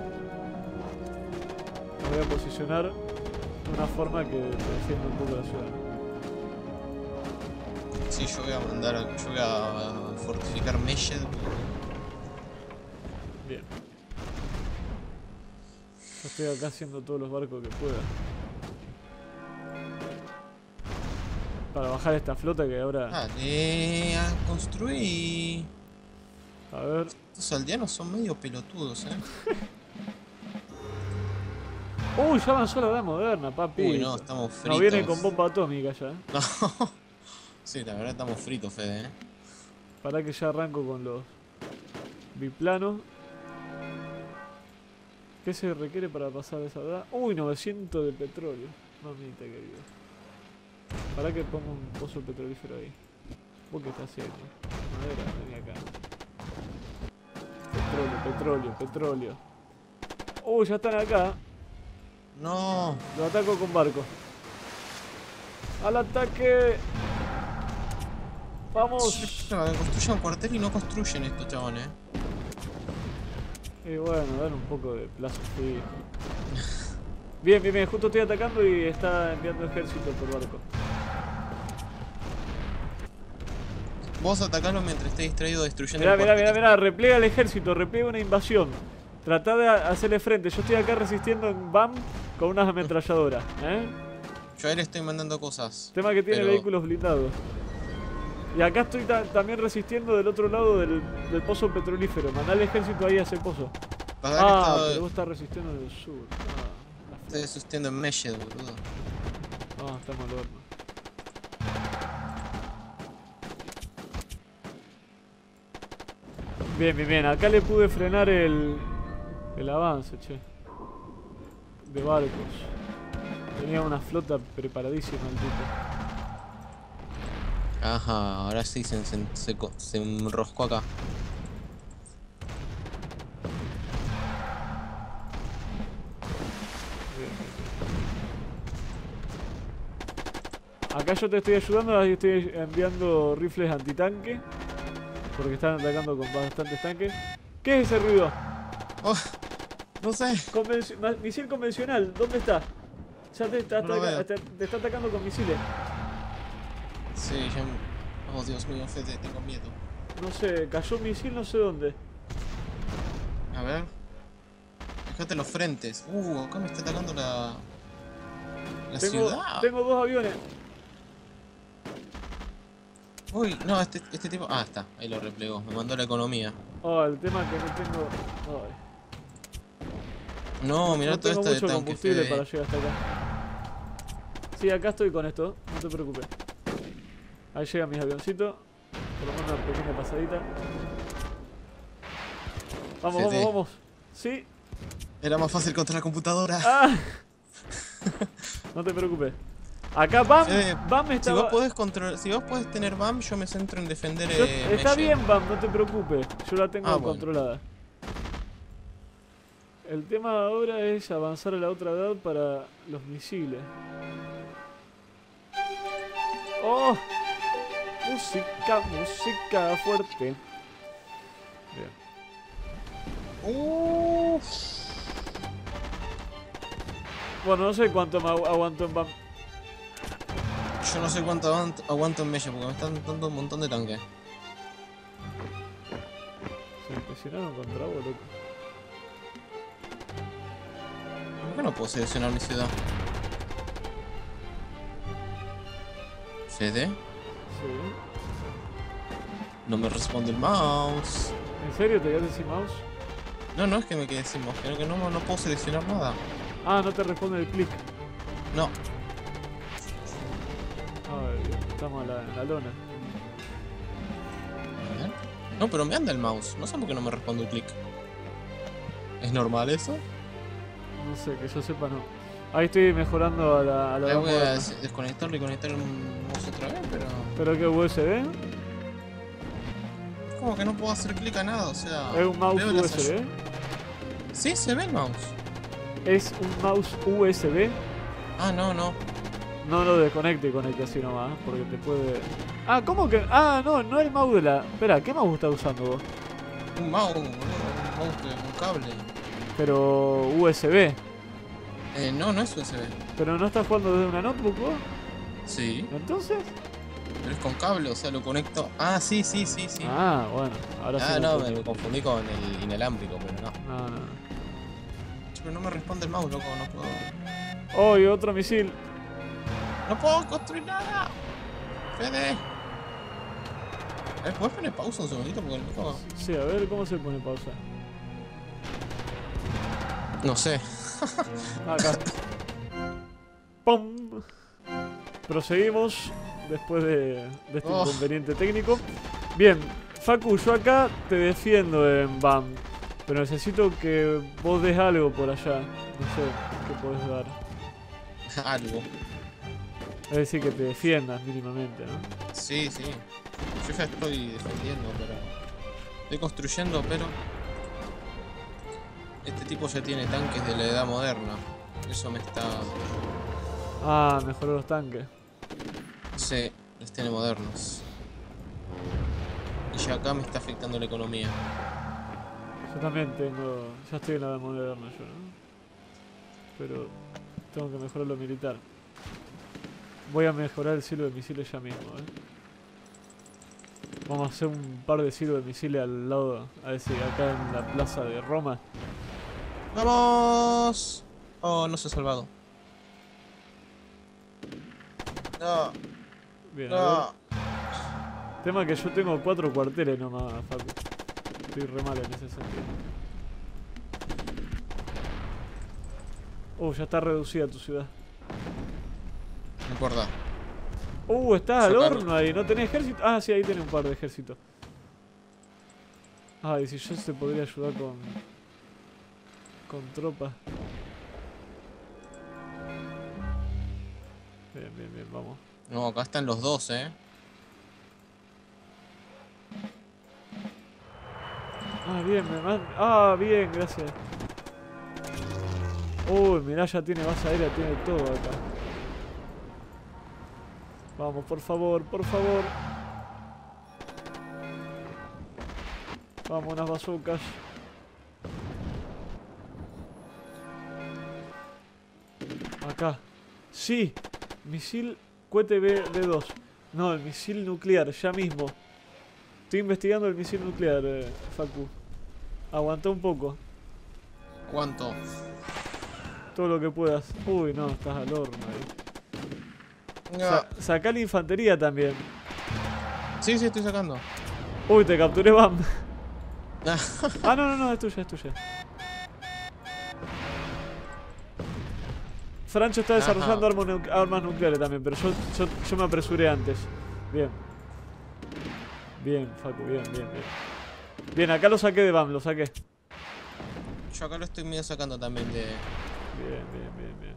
Speaker 1: Las voy a posicionar de una forma que defienda un poco la ciudad.
Speaker 2: Sí, yo voy a mandar. Yo voy a fortificar Meshed.
Speaker 1: Bien. Yo estoy acá haciendo todos los barcos que pueda. Para bajar esta flota que ahora...
Speaker 2: Dale, a construir.
Speaker 1: A ver...
Speaker 2: Estos aldeanos son medio pelotudos, eh.
Speaker 1: ¡Uy! Ya avanzó la edad moderna, papi.
Speaker 2: Uy, no, estamos fritos.
Speaker 1: Nos vienen con bomba atómica ya. ¿eh?
Speaker 2: No. Sí, la verdad estamos fritos, Fede, eh.
Speaker 1: Para que ya arranco con los biplanos. ¿Qué se requiere para pasar esa edad? Uy, 900 de petróleo. Mamita querida. Para que ponga un pozo petrolífero ahí. ¿Vos qué estás haciendo? Madera, vení acá. Petróleo, petróleo, petróleo. Uy, ya están acá.
Speaker 2: No.
Speaker 1: Lo ataco con barco. ¡Al ataque! ¡Vamos!
Speaker 2: Construyan un cuartel y no construyen estos chabones.
Speaker 1: Y bueno, dan un poco de plazo fijo. Bien, bien, bien. Justo estoy atacando y está enviando ejército por barco.
Speaker 2: Vos atacalo mientras esté distraído destruyendo
Speaker 1: Mirá,
Speaker 2: el
Speaker 1: mirá, mirá, mirá. Repliega el ejército, repliega una invasión. Tratá de hacerle frente. Yo estoy acá resistiendo en BAM con unas ametralladoras. ¿eh?
Speaker 2: Yo a él estoy mandando cosas.
Speaker 1: Tema que tiene
Speaker 2: Pero-
Speaker 1: vehículos blindados. Y acá estoy ta- también resistiendo del otro lado del, del pozo petrolífero. Mandá el ejército ahí a ese pozo. Ah, pero vos estás resistiendo en el sur. Ah,
Speaker 2: estoy sustiendo en Meshed, boludo.
Speaker 1: No, estamos al horno. Bien, bien, bien. Acá le pude frenar el, el avance, che. De barcos. Tenía una flota preparadísima el tipo.
Speaker 2: Ajá, ahora sí se, se, se, enroscó acá.
Speaker 1: Acá yo te estoy ayudando, ahí estoy enviando rifles antitanque. Porque están atacando con bastantes tanques. ¿Qué es ese ruido?
Speaker 2: Oh, no sé.
Speaker 1: Convenci- misil convencional, ¿dónde está? Ya te, está
Speaker 2: No lo
Speaker 1: ataca-
Speaker 2: veo.
Speaker 1: te- te está atacando con misiles.
Speaker 2: Sí, yo. Oh, Dios mío, Fede, tengo miedo.
Speaker 1: No sé, cayó un misil no sé dónde.
Speaker 2: A ver. Fíjate los frentes. Uh, acá me está atacando la. La
Speaker 1: Tengo,
Speaker 2: ciudad.
Speaker 1: tengo dos aviones.
Speaker 2: Uy, no, este, este tipo. Ah, está, ahí lo replegó. Me mandó la economía.
Speaker 1: Oh, el tema es que no tengo. ay,
Speaker 2: No, mirá
Speaker 1: no
Speaker 2: todo
Speaker 1: tengo
Speaker 2: esto de
Speaker 1: mucho
Speaker 2: tanque.
Speaker 1: combustible para llegar hasta acá. Sí, acá estoy con esto, no te preocupes. Ahí llegan mis avioncitos. Por lo menos una pequeña pasadita. Vamos, vamos, vamos. Sí.
Speaker 2: Era más fácil contra la computadora.
Speaker 1: Ah. no te preocupes. Acá Bam, Bam
Speaker 2: Si
Speaker 1: está.
Speaker 2: vos podés controlar, si vos podés tener BAM, yo me centro en defender
Speaker 1: Yo-
Speaker 2: eh,
Speaker 1: está bien, Bam, no te preocupes. Yo la tengo
Speaker 2: Ah, bueno.
Speaker 1: controlada. El tema ahora es avanzar a la otra edad para los misiles. ¡Oh! Música, música fuerte. Bien.
Speaker 2: Uff.
Speaker 1: Bueno, no sé cuánto me agu- aguanto en BAM.
Speaker 2: Yo no sé cuánto aguanto, aguanto en Meche porque me están dando un montón de tanques.
Speaker 1: Se impresionaron contra vos, loco.
Speaker 2: ¿Por qué no puedo seleccionar mi ciudad? Fede,
Speaker 1: Sí.
Speaker 2: no me responde el mouse.
Speaker 1: ¿En serio te quedaste sin mouse?
Speaker 2: No, no es que me quede sin mouse, sino que no, no puedo seleccionar nada.
Speaker 1: Ah, no te responde el clic.
Speaker 2: No,
Speaker 1: Ay, estamos en la, en la lona.
Speaker 2: a ver. No, pero me anda el mouse. No sé por qué no me responde el clic. ¿Es normal eso?
Speaker 1: No sé, que yo sepa no. Ahí estoy mejorando a la, a la
Speaker 2: voy a
Speaker 1: moderna.
Speaker 2: des- desconectarlo y conectar el mouse otra vez, pero.
Speaker 1: ¿Pero qué USB?
Speaker 2: Como que no puedo hacer clic a nada, o sea.
Speaker 1: ¿Es un mouse USB?
Speaker 2: Sí, se ve el mouse.
Speaker 1: ¿Es un mouse USB?
Speaker 2: Ah, no, no.
Speaker 1: No lo desconecte y conecte así nomás, porque te puede... Ah, ¿cómo que...? Ah, no, no el mouse de la... Espera, ¿qué mouse estás usando vos?
Speaker 2: Un mouse, boludo, un mouse, un cable.
Speaker 1: Pero USB.
Speaker 2: Eh, no, no es USB.
Speaker 1: ¿Pero no estás jugando desde una notebook vos?
Speaker 2: Sí,
Speaker 1: ¿Entonces?
Speaker 2: pero es con cable, o sea, lo conecto. Ah, sí, sí, sí, sí.
Speaker 1: Ah, bueno, ahora sí.
Speaker 2: Ah, no, me lo confundí con el inalámbrico, pero no.
Speaker 1: No, no.
Speaker 2: Che, Pero no me responde el mouse, loco, no puedo.
Speaker 1: Oh, y otro misil.
Speaker 2: ¡No puedo construir nada! ¡Fede! A ver, ¿puedes poner pausa un segundito? Porque.
Speaker 1: Sí, a ver, ¿cómo se pone pausa?
Speaker 2: No sé.
Speaker 1: Acá. ¡Pum! Proseguimos después de, de este
Speaker 2: Oh.
Speaker 1: inconveniente técnico. Bien, Facu, yo acá te defiendo en BAM. Pero necesito que vos des algo por allá. No sé qué podés dar.
Speaker 2: Algo.
Speaker 1: Es decir, que te defiendas mínimamente, ¿no?
Speaker 2: Sí, sí. Yo ya estoy defendiendo, pero. Estoy construyendo, pero. Este tipo ya tiene tanques de la edad moderna. Eso me está.
Speaker 1: Ah, mejoró los tanques.
Speaker 2: Sí, los tiene modernos. Y ya acá me está afectando la economía.
Speaker 1: Yo también tengo. Ya estoy en la edad moderna, yo, ¿no? Pero tengo que mejorar lo militar. Voy a mejorar el silo de misiles ya mismo, ¿eh? Vamos a hacer un par de silos de misiles al lado, a si acá en la plaza de Roma.
Speaker 2: ¡Vamos! Oh, no se ha salvado. No,
Speaker 1: Bien,
Speaker 2: no.
Speaker 1: Tema que yo tengo cuatro cuarteles nomás, Facu. Estoy re mal en ese sentido. Uh, ya está reducida tu ciudad.
Speaker 2: No importa.
Speaker 1: Uh, estás al horno ahí, ¿no tenés ejército? Ah, sí, ahí tenés un par de ejércitos. Ay, si yo se podría ayudar con. Con tropas. Bien, bien, bien, vamos.
Speaker 2: No, acá están los dos, eh.
Speaker 1: Ah, bien, me man... Ah, bien, gracias. Uy, mirá, ya tiene base aérea, tiene todo acá. Vamos, por favor, por favor. Vamos, unas bazucas. Acá. Sí, misil cohete B- B2. No, el misil nuclear, ya mismo. Estoy investigando el misil nuclear, eh, Facu. Aguanta un poco,
Speaker 2: ¿Cuánto?
Speaker 1: todo lo que puedas. Uy, no, estás al horno ahí.
Speaker 2: No.
Speaker 1: Sa- sacá la infantería también.
Speaker 2: Sí, sí, estoy sacando.
Speaker 1: Uy, te capturé BAM.
Speaker 2: Ah,
Speaker 1: no, no, no, es tuya, es tuya. Francho está desarrollando armas, nu- armas nucleares también, pero yo, yo, yo me apresuré antes. Bien. Bien, Facu, bien, bien, bien. Bien, acá lo saqué de BAM, lo saqué.
Speaker 2: Yo acá lo estoy medio sacando también de.
Speaker 1: Bien, bien, bien, bien.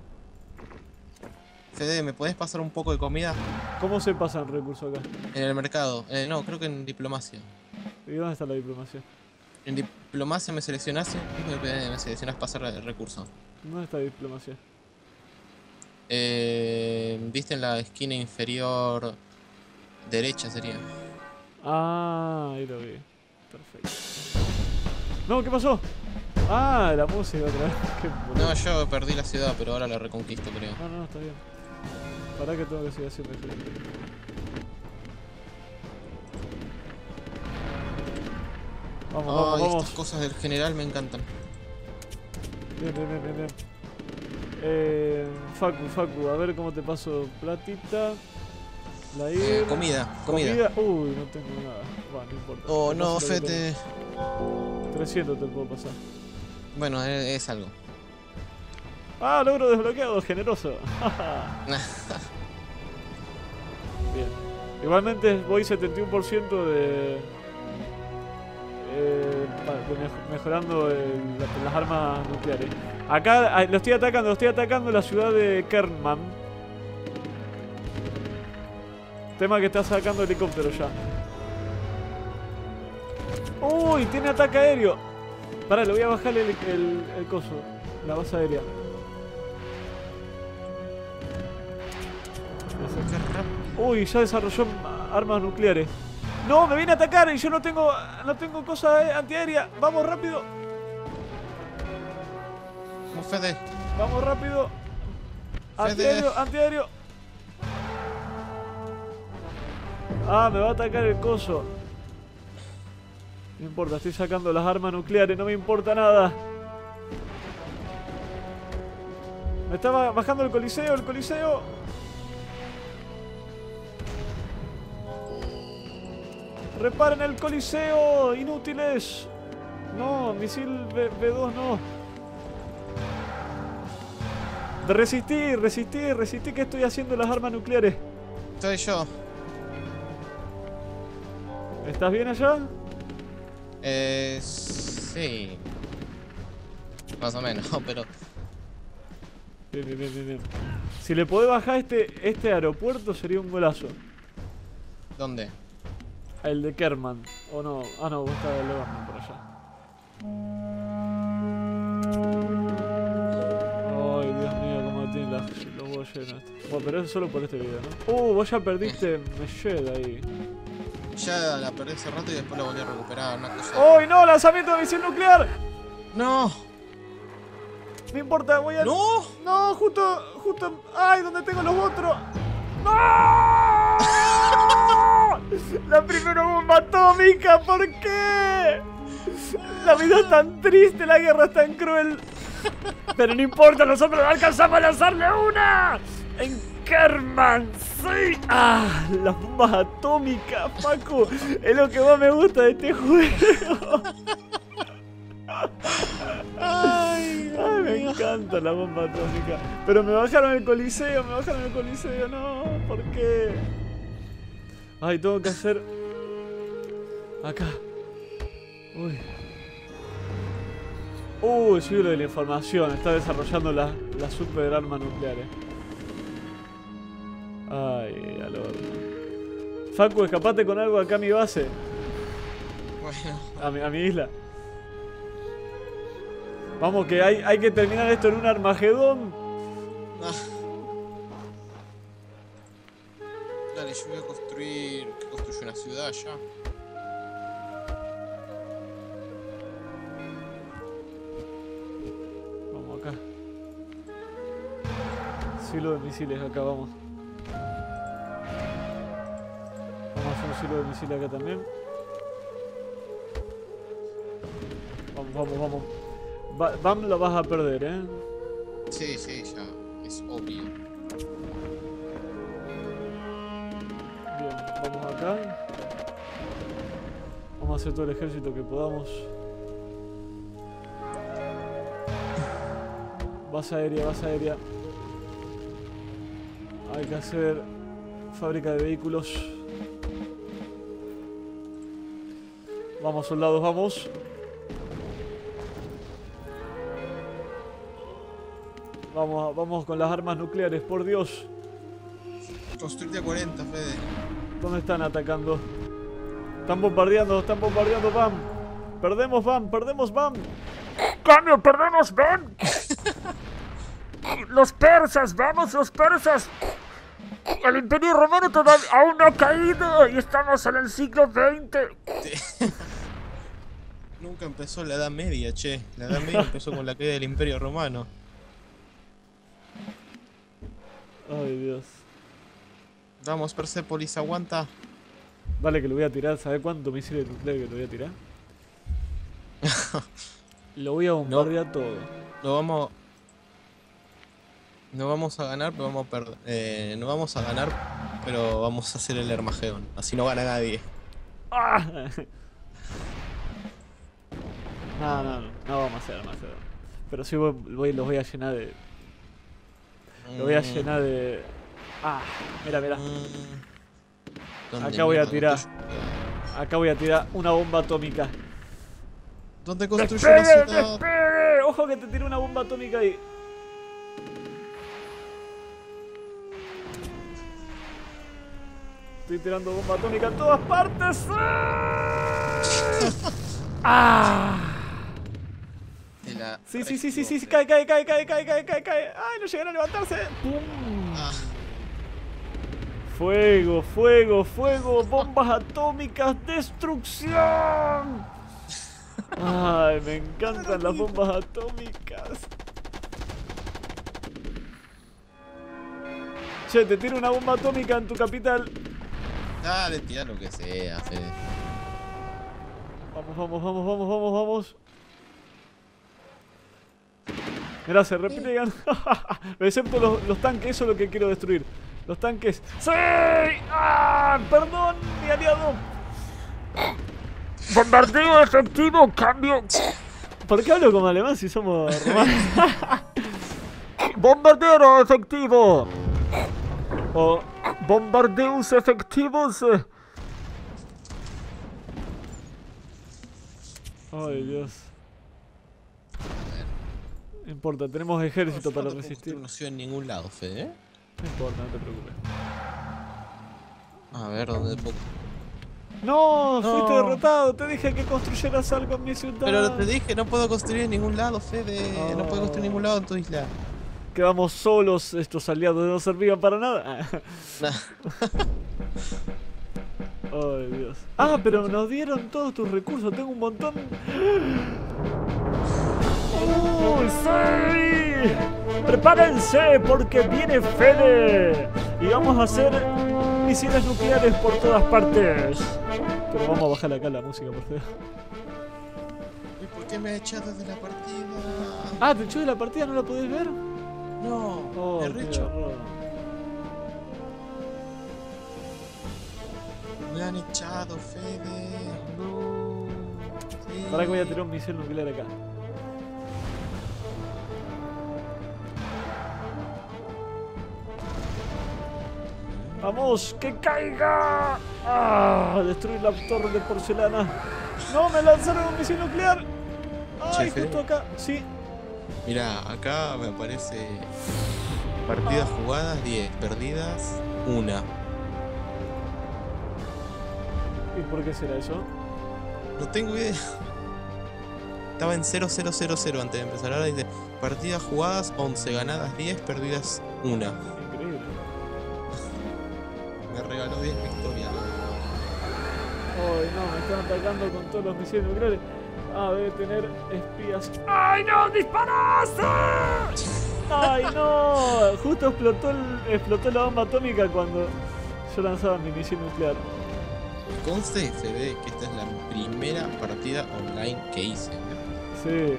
Speaker 2: Fede, ¿me podés pasar un poco de comida?
Speaker 1: ¿Cómo se pasan recursos acá?
Speaker 2: En el mercado. Eh, no, creo que en diplomacia.
Speaker 1: ¿Y dónde está la diplomacia?
Speaker 2: En diplomacia me seleccionás y me, seleccionás pasar el recurso.
Speaker 1: ¿Dónde está diplomacia?
Speaker 2: Eh, Viste en la esquina inferior derecha sería.
Speaker 1: Ah, ahí lo vi. Perfecto. No, ¿qué pasó? Ah, la música otra vez. Qué.
Speaker 2: No, yo perdí la ciudad, pero ahora la reconquisto, creo.
Speaker 1: No, no, está bien. Pará que tengo que seguir haciendo esto. Vamos, vamos,
Speaker 2: Ay,
Speaker 1: vamos.
Speaker 2: estas cosas del general me encantan.
Speaker 1: Bien, bien, bien, bien, bien. Eh, Facu, Facu, a ver cómo te paso platita. La
Speaker 2: Eh,
Speaker 1: ir.
Speaker 2: comida, comida.
Speaker 1: Uy, no tengo nada. Bueno, no importa.
Speaker 2: Oh, no, Fete.
Speaker 1: tengo. 300 te puedo pasar.
Speaker 2: Bueno, es, es algo.
Speaker 1: Ah, logro desbloqueado, generoso. Bien. Igualmente voy 71% de, eh, mejorando el- la- las armas nucleares. Acá ah, lo estoy atacando, lo estoy atacando la ciudad de Kernman. Tema que está sacando helicóptero ya. Uy, tiene ataque aéreo. Pará, le voy a bajar el, el, coso, la base aérea. Uy, ya desarrolló armas nucleares. No, me viene a atacar y yo no tengo no tengo cosa eh, antiaérea. Vamos rápido,
Speaker 2: Fede.
Speaker 1: vamos rápido. Antiaéreo, antiaéreo. Ah, me va a atacar el coso. No importa, estoy sacando las armas nucleares, no me importa nada. Me estaba bajando el coliseo, el coliseo. Reparen el coliseo, inútiles. No, misil B- B2 no. De resistir, resistir, resistir que estoy haciendo las armas nucleares.
Speaker 2: Estoy yo.
Speaker 1: ¿Estás bien allá?
Speaker 2: Eh. Sí. Más o menos, pero.
Speaker 1: Bien, bien, bien, bien. Si le podés bajar este, este aeropuerto sería un golazo.
Speaker 2: ¿Dónde?
Speaker 1: El de Kerman. O no. Ah, no, vos estás de Lebanon por allá. Bueno, pero eso solo por este video, ¿no? Uh, vos ya perdiste Meshed ahí.
Speaker 2: Ya la perdí hace rato y después la volví a recuperar. Una cosa.
Speaker 1: ¡Uy, no! ¡Lanzamiento de misil nuclear!
Speaker 2: ¡No!
Speaker 1: No importa, voy a.
Speaker 2: ¡No!
Speaker 1: No, justo, justo. ¡Ay, donde tengo los otros! ¡No! La primera bomba atómica, ¿por qué? La vida es tan triste, la guerra es tan cruel. Pero no importa, nosotros alcanzamos a lanzarle una. En Kerman, sí. Ah, las bombas atómicas, Paco. Es lo que más me gusta de este juego.
Speaker 2: ¡Ay!
Speaker 1: Ay, me encanta la bomba atómica. Pero me bajaron el coliseo, me bajaron el coliseo, no, ¿por qué? Ay, tengo que hacer. Acá. Uy. Uy, soy lo de la información, está desarrollando las la super armas nucleares. Ay, al horno. Facu, escapate con algo acá a mi base,
Speaker 2: Bueno.
Speaker 1: a mi, a mi isla. Vamos, que hay, hay que terminar esto en un Armagedón.
Speaker 2: Ah. Dale, yo voy a construir. que construye una ciudad ya.
Speaker 1: Vamos acá. Silo de misiles acá, vamos. Vamos a hacer un silo de misiles acá también. Vamos, vamos, vamos. Va- Bam la vas a perder, eh.
Speaker 2: Sí, sí, ya. Es obvio.
Speaker 1: Bien, vamos acá. Vamos a hacer todo el ejército que podamos. Base aérea, base aérea. Hay que hacer fábrica de vehículos. Vamos, soldados, vamos. Vamos, vamos con las armas nucleares, por Dios.
Speaker 2: Construirte a 40, Fede.
Speaker 1: ¿Dónde están atacando? Están bombardeando, están bombardeando BAM. Perdemos BAM, perdemos BAM.
Speaker 4: ¡Cambio! ¡Perdemos! ¡Ven! ¡Los persas! ¡Vamos, los persas! El Imperio Romano todavía aún no ha caído y estamos en el siglo XX.
Speaker 2: Nunca empezó la Edad Media, che. La Edad Media empezó con la caída del Imperio Romano.
Speaker 1: Ay, Dios.
Speaker 2: Vamos, Persepolis, aguanta.
Speaker 1: Vale, que lo voy a tirar. ¿Sabe cuánto misiles nucleares que lo voy a tirar? lo voy a bombardear todo.
Speaker 2: No vamos. No vamos a ganar, pero vamos a perder. Eh, no vamos a ganar, pero vamos a hacer el Hermagedón. Así no gana nadie.
Speaker 1: ¡Ah! No, no, no, no vamos a hacer demasiado. Pero sí voy, voy- los voy a llenar de. Los voy a
Speaker 2: Mm,
Speaker 1: llenar de. Ah, mira, mira.
Speaker 2: mm. ¿Dónde
Speaker 1: Acá voy a tirar. Acá voy a tirar una bomba atómica.
Speaker 2: ¿Dónde construyo la
Speaker 1: ¡Despegue!
Speaker 2: ciudad?
Speaker 1: ¡Despegue! Ojo que te tiré una bomba atómica ahí. Estoy tirando bomba atómica en todas partes. ¡Ah! Sí, sí, sí, sí, sí, cae, cae, cae, cae, cae, cae, cae, cae. ¡Ay, no llegaron a levantarse! ¡Pum!
Speaker 2: Ah,
Speaker 1: Fuego, fuego, fuego, bombas atómicas, destrucción. Ay, me encantan las bombas atómicas. Che, te tiro una bomba atómica en tu capital.
Speaker 2: Dale, tira lo que sea, Fede.
Speaker 1: Vamos, vamos, vamos, vamos, vamos, vamos. Mirá, se repliegan. Excepto los, los tanques, eso es lo que quiero destruir. Los tanques. ¡Sí! ¡Ah! ¡Perdón, mi aliado!
Speaker 4: Bombardeo efectivo, cambio.
Speaker 1: ¿Por qué hablo como alemán si somos romanos?
Speaker 4: Bombardero efectivo. O bombardeos efectivos. eh.
Speaker 1: Ay, Dios. No importa, tenemos ejército
Speaker 2: No
Speaker 1: para resistir.
Speaker 2: ciudad en ningún lado, Fede.
Speaker 1: No importa, no te preocupes.
Speaker 2: A ver, ¿dónde puedo?
Speaker 1: No, fuiste
Speaker 4: No.
Speaker 1: derrotado. Te dije que construyeras algo en mi ciudad.
Speaker 2: Pero te dije, no puedo construir en ningún lado, Fede. No puedo construir en ningún lado en tu isla.
Speaker 1: Quedamos solos, estos aliados no servían para nada. Ay, Dios. Ah, pero nos dieron todos tus recursos, tengo un montón. ¡Uy, sí! Prepárense porque viene Fede. Y vamos a hacer misiles nucleares por todas partes. Pero vamos a bajar acá la música, por favor.
Speaker 2: ¿Y por qué me ha echado de la partida?
Speaker 1: Ah, ¿te echó de la partida? ¿No la podés ver?
Speaker 2: No,
Speaker 1: Oh,
Speaker 2: recho.
Speaker 1: horror.
Speaker 2: Me han echado, Fede.
Speaker 1: No.
Speaker 2: Sí.
Speaker 1: Para que voy a tirar un misil nuclear acá. ¡Vamos! ¡Que caiga! ¡Ah! Destruir la torre de porcelana. ¡No! ¡Me lanzaron un misil nuclear! ¡Ay,
Speaker 2: Chefe.
Speaker 1: justo acá! Sí.
Speaker 2: Mira, acá me aparece partidas jugadas 10, perdidas 1.
Speaker 1: ¿Y por qué será eso?
Speaker 2: No tengo idea. Estaba en 0000 antes de empezar. Ahora dice partidas jugadas 11, ganadas 10, perdidas 1.
Speaker 1: Increíble.
Speaker 2: Me regaló 10 victorias.
Speaker 1: ¡Ay, no! Me están atacando con todos los misiles nucleares. Ah, debe tener espías. ¡Ay, no! ¡Disparaste! ¡Ay, no! Justo explotó, el- explotó la bomba atómica cuando yo lanzaba mi misil nuclear.
Speaker 2: Conste, FD, que esta es la primera partida online que hice. ¿eh?
Speaker 1: Sí,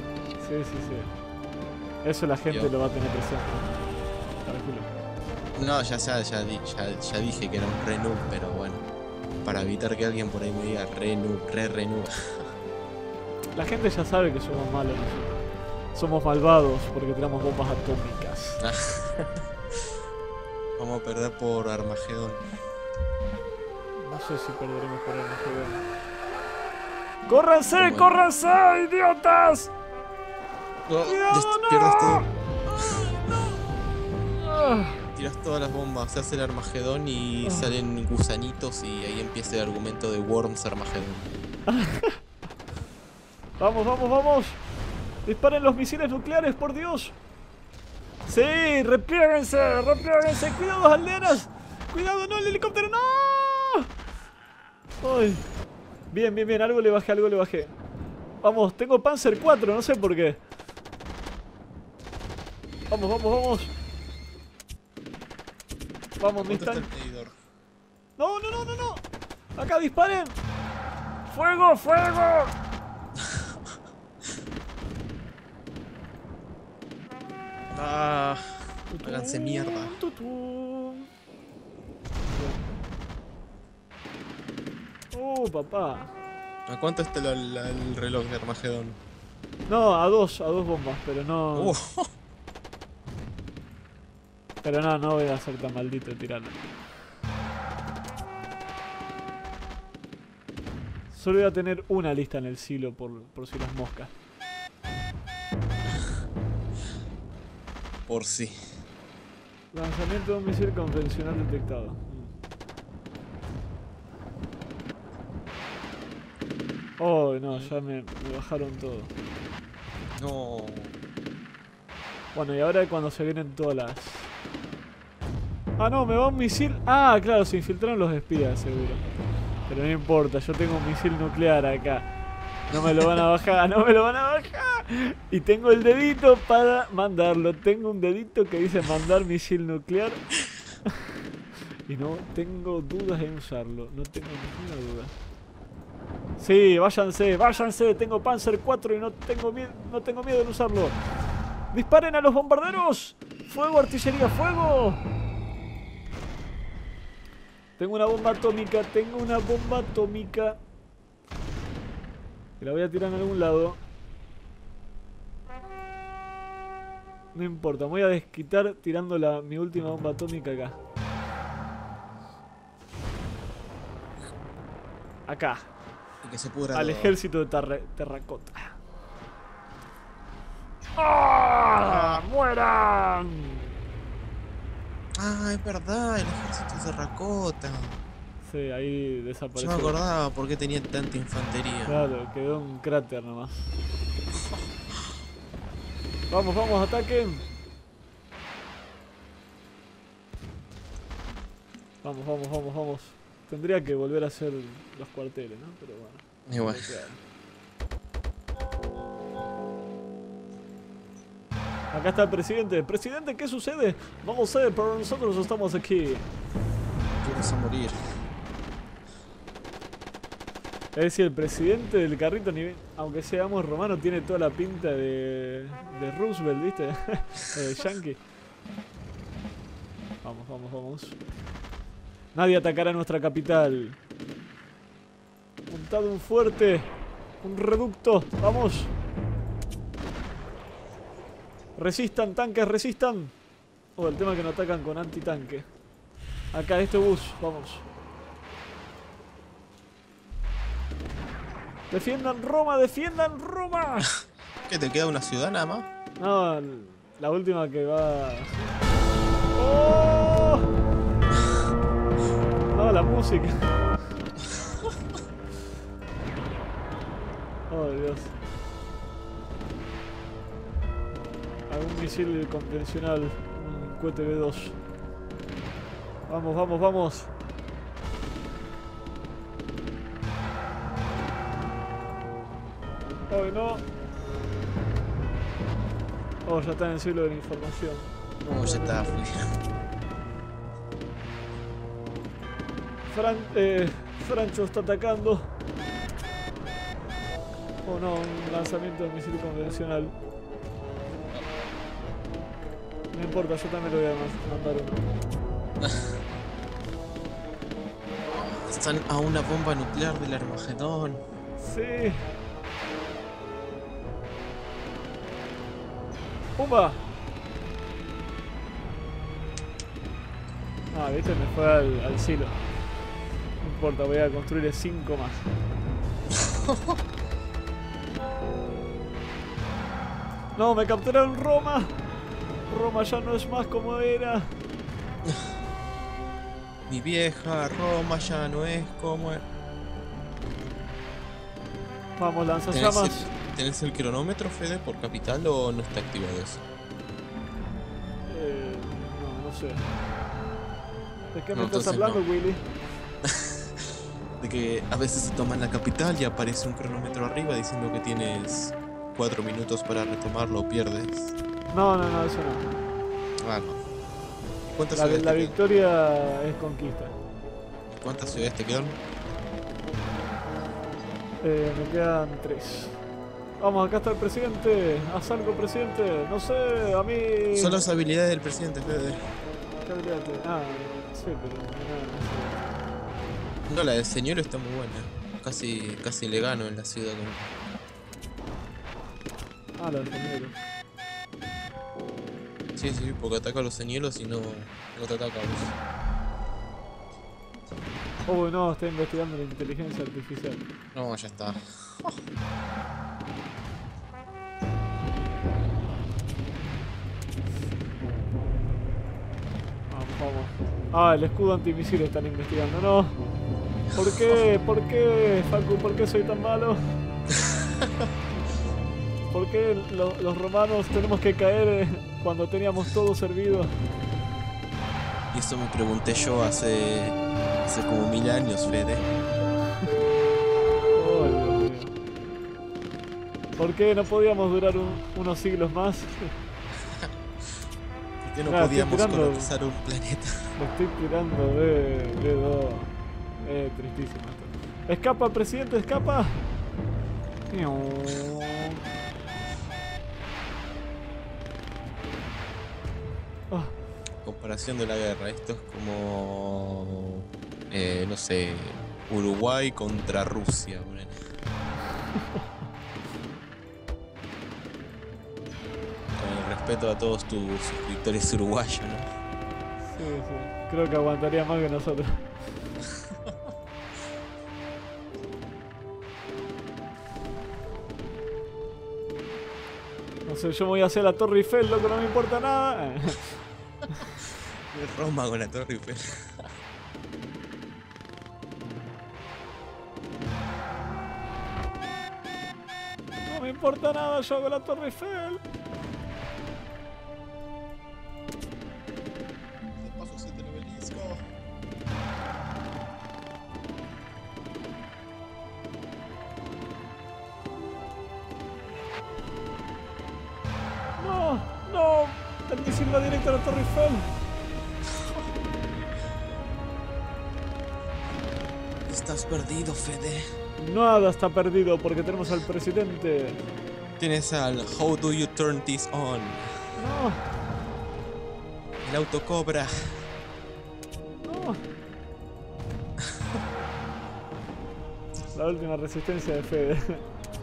Speaker 1: sí, sí, sí. Eso la gente
Speaker 2: Yo.
Speaker 1: lo va a tener presente. Calculo.
Speaker 2: No, ya, sea, ya, di- ya, ya dije que era un re noob, pero bueno. Para evitar que alguien por ahí me diga re noob, re re noob.
Speaker 1: La gente ya sabe que somos malos nosotros. Somos malvados porque tiramos bombas atómicas.
Speaker 2: Vamos a perder por Armagedón.
Speaker 1: No sé si perderemos por Armagedón. ¡Córranse,
Speaker 2: Bueno.
Speaker 1: córranse, idiotas! No.
Speaker 2: pierdes todo. Tiras todas las bombas, se hace el Armagedón y salen gusanitos y ahí empieza el argumento de Worms Armagedón.
Speaker 1: Vamos, vamos, vamos. Disparen los misiles nucleares, por Dios. Sí, replieguense, replieguense. Cuidado, aldeanas. Cuidado, no, el helicóptero, no. Ay. Bien, bien, bien. Algo le bajé, algo le bajé. Vamos, tengo Panzer 4, no sé por qué. Vamos, vamos, vamos. Vamos, ¿dónde
Speaker 2: ¿Cuánto está
Speaker 1: están? No, no, no, no, no. Acá disparen. Fuego, fuego.
Speaker 2: Ah, háganse mierda.
Speaker 1: Oh, papá.
Speaker 2: ¿A cuánto está el reloj de Armagedón?
Speaker 1: No, a dos, a dos bombas, pero no.
Speaker 2: Uh,
Speaker 1: Pero no, no voy a ser tan maldito tirando. Solo voy a tener una lista en el silo por, por si las moscas.
Speaker 2: Por sí.
Speaker 1: Lanzamiento de un misil convencional detectado. Oh, no, ya me, me bajaron todo.
Speaker 2: No.
Speaker 1: Bueno, y ahora cuando se vienen todas las... Ah, no, me va un misil... Ah, claro, se infiltraron los espías, seguro. Pero no importa, yo tengo un misil nuclear acá. No me lo van a bajar, no me lo van a bajar. Y tengo el dedito para mandarlo. Tengo un dedito que dice mandar misil nuclear. Y no tengo dudas en usarlo. No tengo ninguna duda. Sí, váyanse, váyanse. Tengo Panzer 4 y no tengo, mie- no tengo miedo en usarlo. ¡Disparen a los bombarderos! ¡Fuego, artillería, fuego! Tengo una bomba atómica, tengo una bomba atómica. La voy a tirar en algún lado. No importa, me voy a desquitar tirando la, mi última bomba atómica acá. Acá,
Speaker 2: Y que se pudra
Speaker 1: al
Speaker 2: todo.
Speaker 1: ejército de terracota. ¡Ah! ¡Mueran!
Speaker 2: Ah, es verdad, el ejército de Terracota.
Speaker 1: Sí, ahí
Speaker 2: Yo
Speaker 1: desapareció.
Speaker 2: me acordaba por qué tenía tanta infantería.
Speaker 1: Claro, quedó un cráter nomás. Vamos, vamos, ataquen. Vamos, vamos, vamos, vamos. Tendría que volver a hacer los cuarteles, ¿no? Pero bueno. Hay. Acá está el presidente. Presidente, ¿qué sucede? No lo sé, pero nosotros estamos aquí.
Speaker 2: vamos a morir.
Speaker 1: Es decir, el presidente del carrito, aunque seamos romanos, tiene toda la pinta de, de Roosevelt, ¿viste? de Yankee. Vamos, vamos, vamos. Nadie atacará nuestra capital. Montado un fuerte, un reducto. Vamos. Resistan, tanques, resistan. Oh, el tema es que nos atacan con antitanque. Acá, este bus, vamos. Defiendan Roma, defiendan Roma.
Speaker 2: ¿Qué te queda una ciudad nada más?
Speaker 1: No, la última que va. ¡Oh! No, la música. Oh, Dios. Algún misil convencional, un cohete B2. Vamos, vamos, vamos. Oh, no. Oh, ya está en el siglo de la información.
Speaker 2: No, ya está.
Speaker 1: Fran, eh, Francho está atacando. Oh no, un lanzamiento de misil convencional. No importa, yo también lo voy a ma- mandar uno.
Speaker 2: Están a una bomba nuclear del Armagedón.
Speaker 1: Sí. ¡Pumba! Ah, viste, me fue al, al silo. No importa, voy a construir 5 más. No, me capturaron Roma. Roma ya no es más como era.
Speaker 2: Mi vieja Roma ya no es como. es.
Speaker 1: Vamos,
Speaker 2: ¿Tenés
Speaker 1: lanzallamas.
Speaker 2: Tenés el cronómetro, Fede, por capital o no está activado eso?
Speaker 1: Eh, no, no sé. ¿De qué me
Speaker 2: No,
Speaker 1: estás hablando,
Speaker 2: no.
Speaker 1: Willy?
Speaker 2: De que a veces se toman la capital y aparece un cronómetro arriba diciendo que tienes 4 minutos para retomarlo o pierdes.
Speaker 1: No, no, no, eso no.
Speaker 2: Ah, no. ¿Cuántas
Speaker 1: La,
Speaker 2: ciudades,
Speaker 1: la
Speaker 2: te quedan?
Speaker 1: victoria es conquista.
Speaker 2: ¿Cuántas ciudades te quedan?
Speaker 1: Eh, me quedan tres. Vamos, acá está el presidente. Haz algo, presidente. No sé, a mí.
Speaker 2: Son las habilidades del presidente, Fede.
Speaker 1: ¿Qué habilidad te- Ah, sí, pero. no,
Speaker 2: No, la del señor está muy buena. Casi, casi le gano en la ciudad.
Speaker 1: no sé. Ah, la del primero.
Speaker 2: Sí, sí, porque ataca a los señuelos y no, no te ataca a vos.
Speaker 1: Oh, no, está investigando la inteligencia artificial.
Speaker 2: No, ya está.
Speaker 1: Vamos, vamos. Ah, el escudo antimisil están investigando. No. ¿Por qué? ¿Por qué, Facu? ¿Por qué soy tan malo? ¿Por qué lo- los romanos tenemos que caer cuando teníamos todo servido?
Speaker 2: Y eso me pregunté yo hace, hace como mil años, Fede.
Speaker 1: ¿Por qué no podíamos durar un- unos siglos más?
Speaker 2: ¿Por qué no
Speaker 1: Claro,
Speaker 2: podíamos
Speaker 1: tirando-
Speaker 2: colonizar un planeta?
Speaker 1: Lo estoy tirando de, de dos. Eh, tristísimo esto. Escapa, presidente, escapa. Ah,
Speaker 2: Comparación de la guerra, esto es como. eh, no sé. Uruguay contra Rusia, respeto a todos tus suscriptores uruguayos, ¿no?
Speaker 1: sí, sí. Creo que aguantaría más que nosotros. No sé, yo me voy a hacer la Torre Eiffel, loco, no me importa nada.
Speaker 2: Roma con la Torre Eiffel.
Speaker 1: No me importa nada, yo hago la Torre Eiffel. Nada está perdido porque tenemos al presidente.
Speaker 2: Tienes al How do you turn this on?
Speaker 1: No,
Speaker 2: El auto cobra.
Speaker 1: no. La última resistencia de Fede.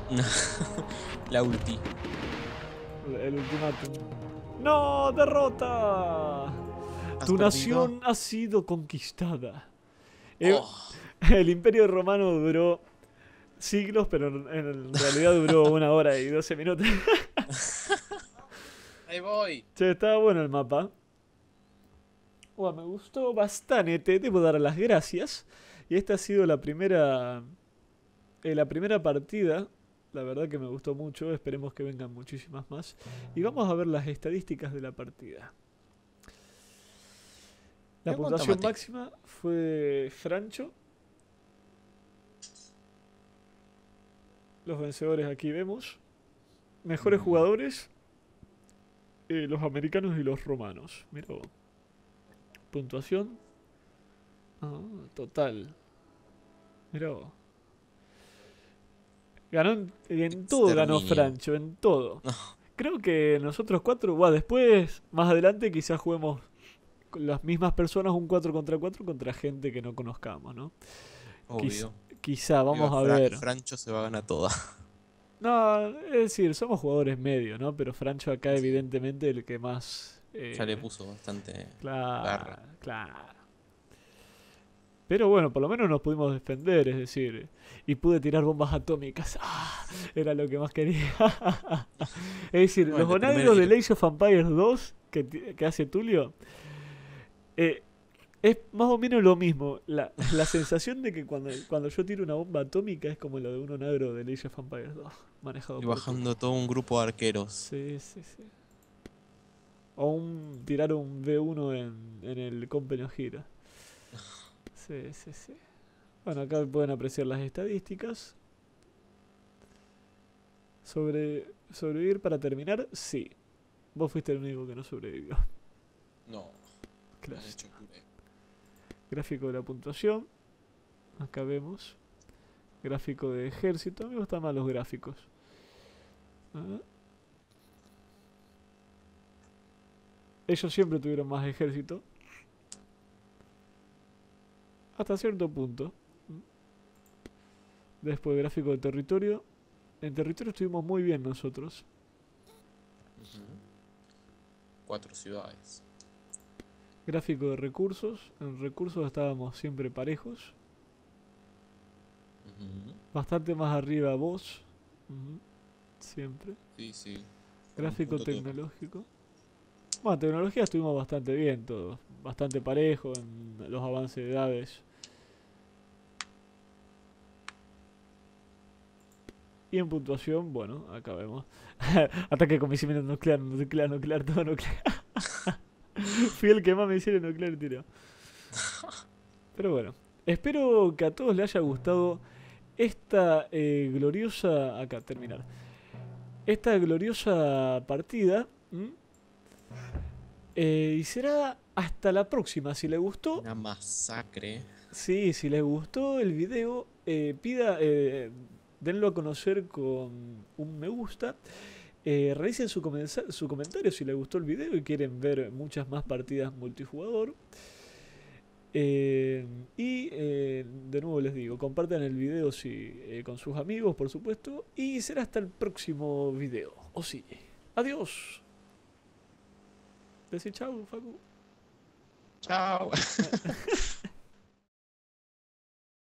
Speaker 2: la ulti.
Speaker 1: El ultimátum. ¡No! ¡Derrota!
Speaker 2: ¿Has
Speaker 1: Tu
Speaker 2: perdido?
Speaker 1: nación ha sido conquistada.
Speaker 2: Oh,
Speaker 1: El imperio romano duró siglos, pero en, realidad duró una hora y 12 minutos.
Speaker 2: ahí voy.
Speaker 1: che, estaba bueno el mapa. Buah, me gustó bastante, te debo dar las gracias. Y esta ha sido la primera. eh, la primera partida. La verdad que me gustó mucho. Esperemos que vengan muchísimas más. Y vamos a ver las estadísticas de la partida. La puntuación máxima fue Francho. Los vencedores aquí vemos. Mejores jugadores. eh, los americanos y los romanos. Mira vos. Puntuación. Ah, total. Mira vos. Ganó en, en todo, ganó. Francho, en todo.
Speaker 2: No.
Speaker 1: Creo que nosotros cuatro, buah, después, más adelante, quizás juguemos con las mismas personas un 4 contra 4 contra gente que no conozcamos, ¿no?
Speaker 2: Obvio.
Speaker 1: Quizá, vamos a
Speaker 2: Fra-
Speaker 1: ver.
Speaker 2: Francho se va a ganar toda.
Speaker 1: No, es decir, somos jugadores medios, ¿no? Pero Francho acá, evidentemente, el que más. eh,
Speaker 2: Ya le puso bastante.
Speaker 1: Claro,
Speaker 2: garra.
Speaker 1: claro. Pero bueno, por lo menos nos pudimos defender, es decir, y pude tirar bombas atómicas. Ah, era lo que más quería. es decir,
Speaker 2: Bueno,
Speaker 1: los onagros de Age of Empires 2 que, que hace Tulio eh, es más o menos lo mismo. La, la sensación de que cuando, cuando yo tiro una bomba atómica es como lo de un onagro de Age of Empires 2, manejado
Speaker 2: Y
Speaker 1: por
Speaker 2: bajando todo un grupo de arqueros.
Speaker 1: Sí, sí, sí. O un tirar un V1 en, en el Company of. Sí, sí, sí. Bueno, acá pueden apreciar las estadísticas. Sobre sobrevivir para terminar, sí. Vos fuiste el único que no sobrevivió.
Speaker 2: No,
Speaker 1: Claro. Gráfico de la puntuación. Acá vemos. Gráfico de ejército. A mí me gustan más los gráficos. Ellos siempre tuvieron más ejército. Hasta cierto punto. Después gráfico de territorio. En territorio estuvimos muy bien nosotros.
Speaker 2: Cuatro ciudades.
Speaker 1: Gráfico de recursos. En recursos estábamos siempre parejos. Bastante más arriba vos. Siempre.
Speaker 2: Sí, sí.
Speaker 1: Gráfico tecnológico. Bueno, tecnología estuvimos bastante bien todos. Bastante parejo en los avances de edades. Y en puntuación, bueno, acá vemos. Ataque con misil nuclear, nuclear, nuclear, todo nuclear. Fui el que más misiles nuclear tiró. Pero bueno, espero que a todos les haya gustado esta eh, gloriosa. Acá, terminar. Esta gloriosa partida. Eh, y será hasta la próxima. Si les gustó,
Speaker 2: Una masacre.
Speaker 1: Sí, si les gustó el video, eh, pida, denlo a conocer con un me gusta. Eh, realicen su, su comentario si les gustó el video y quieren ver muchas más partidas multijugador. Eh, y eh, de nuevo les digo, compartan el video si, eh, con sus amigos, por supuesto. Y será hasta el próximo video. O sí. Adiós. Decí chau, Facu.
Speaker 3: Chao.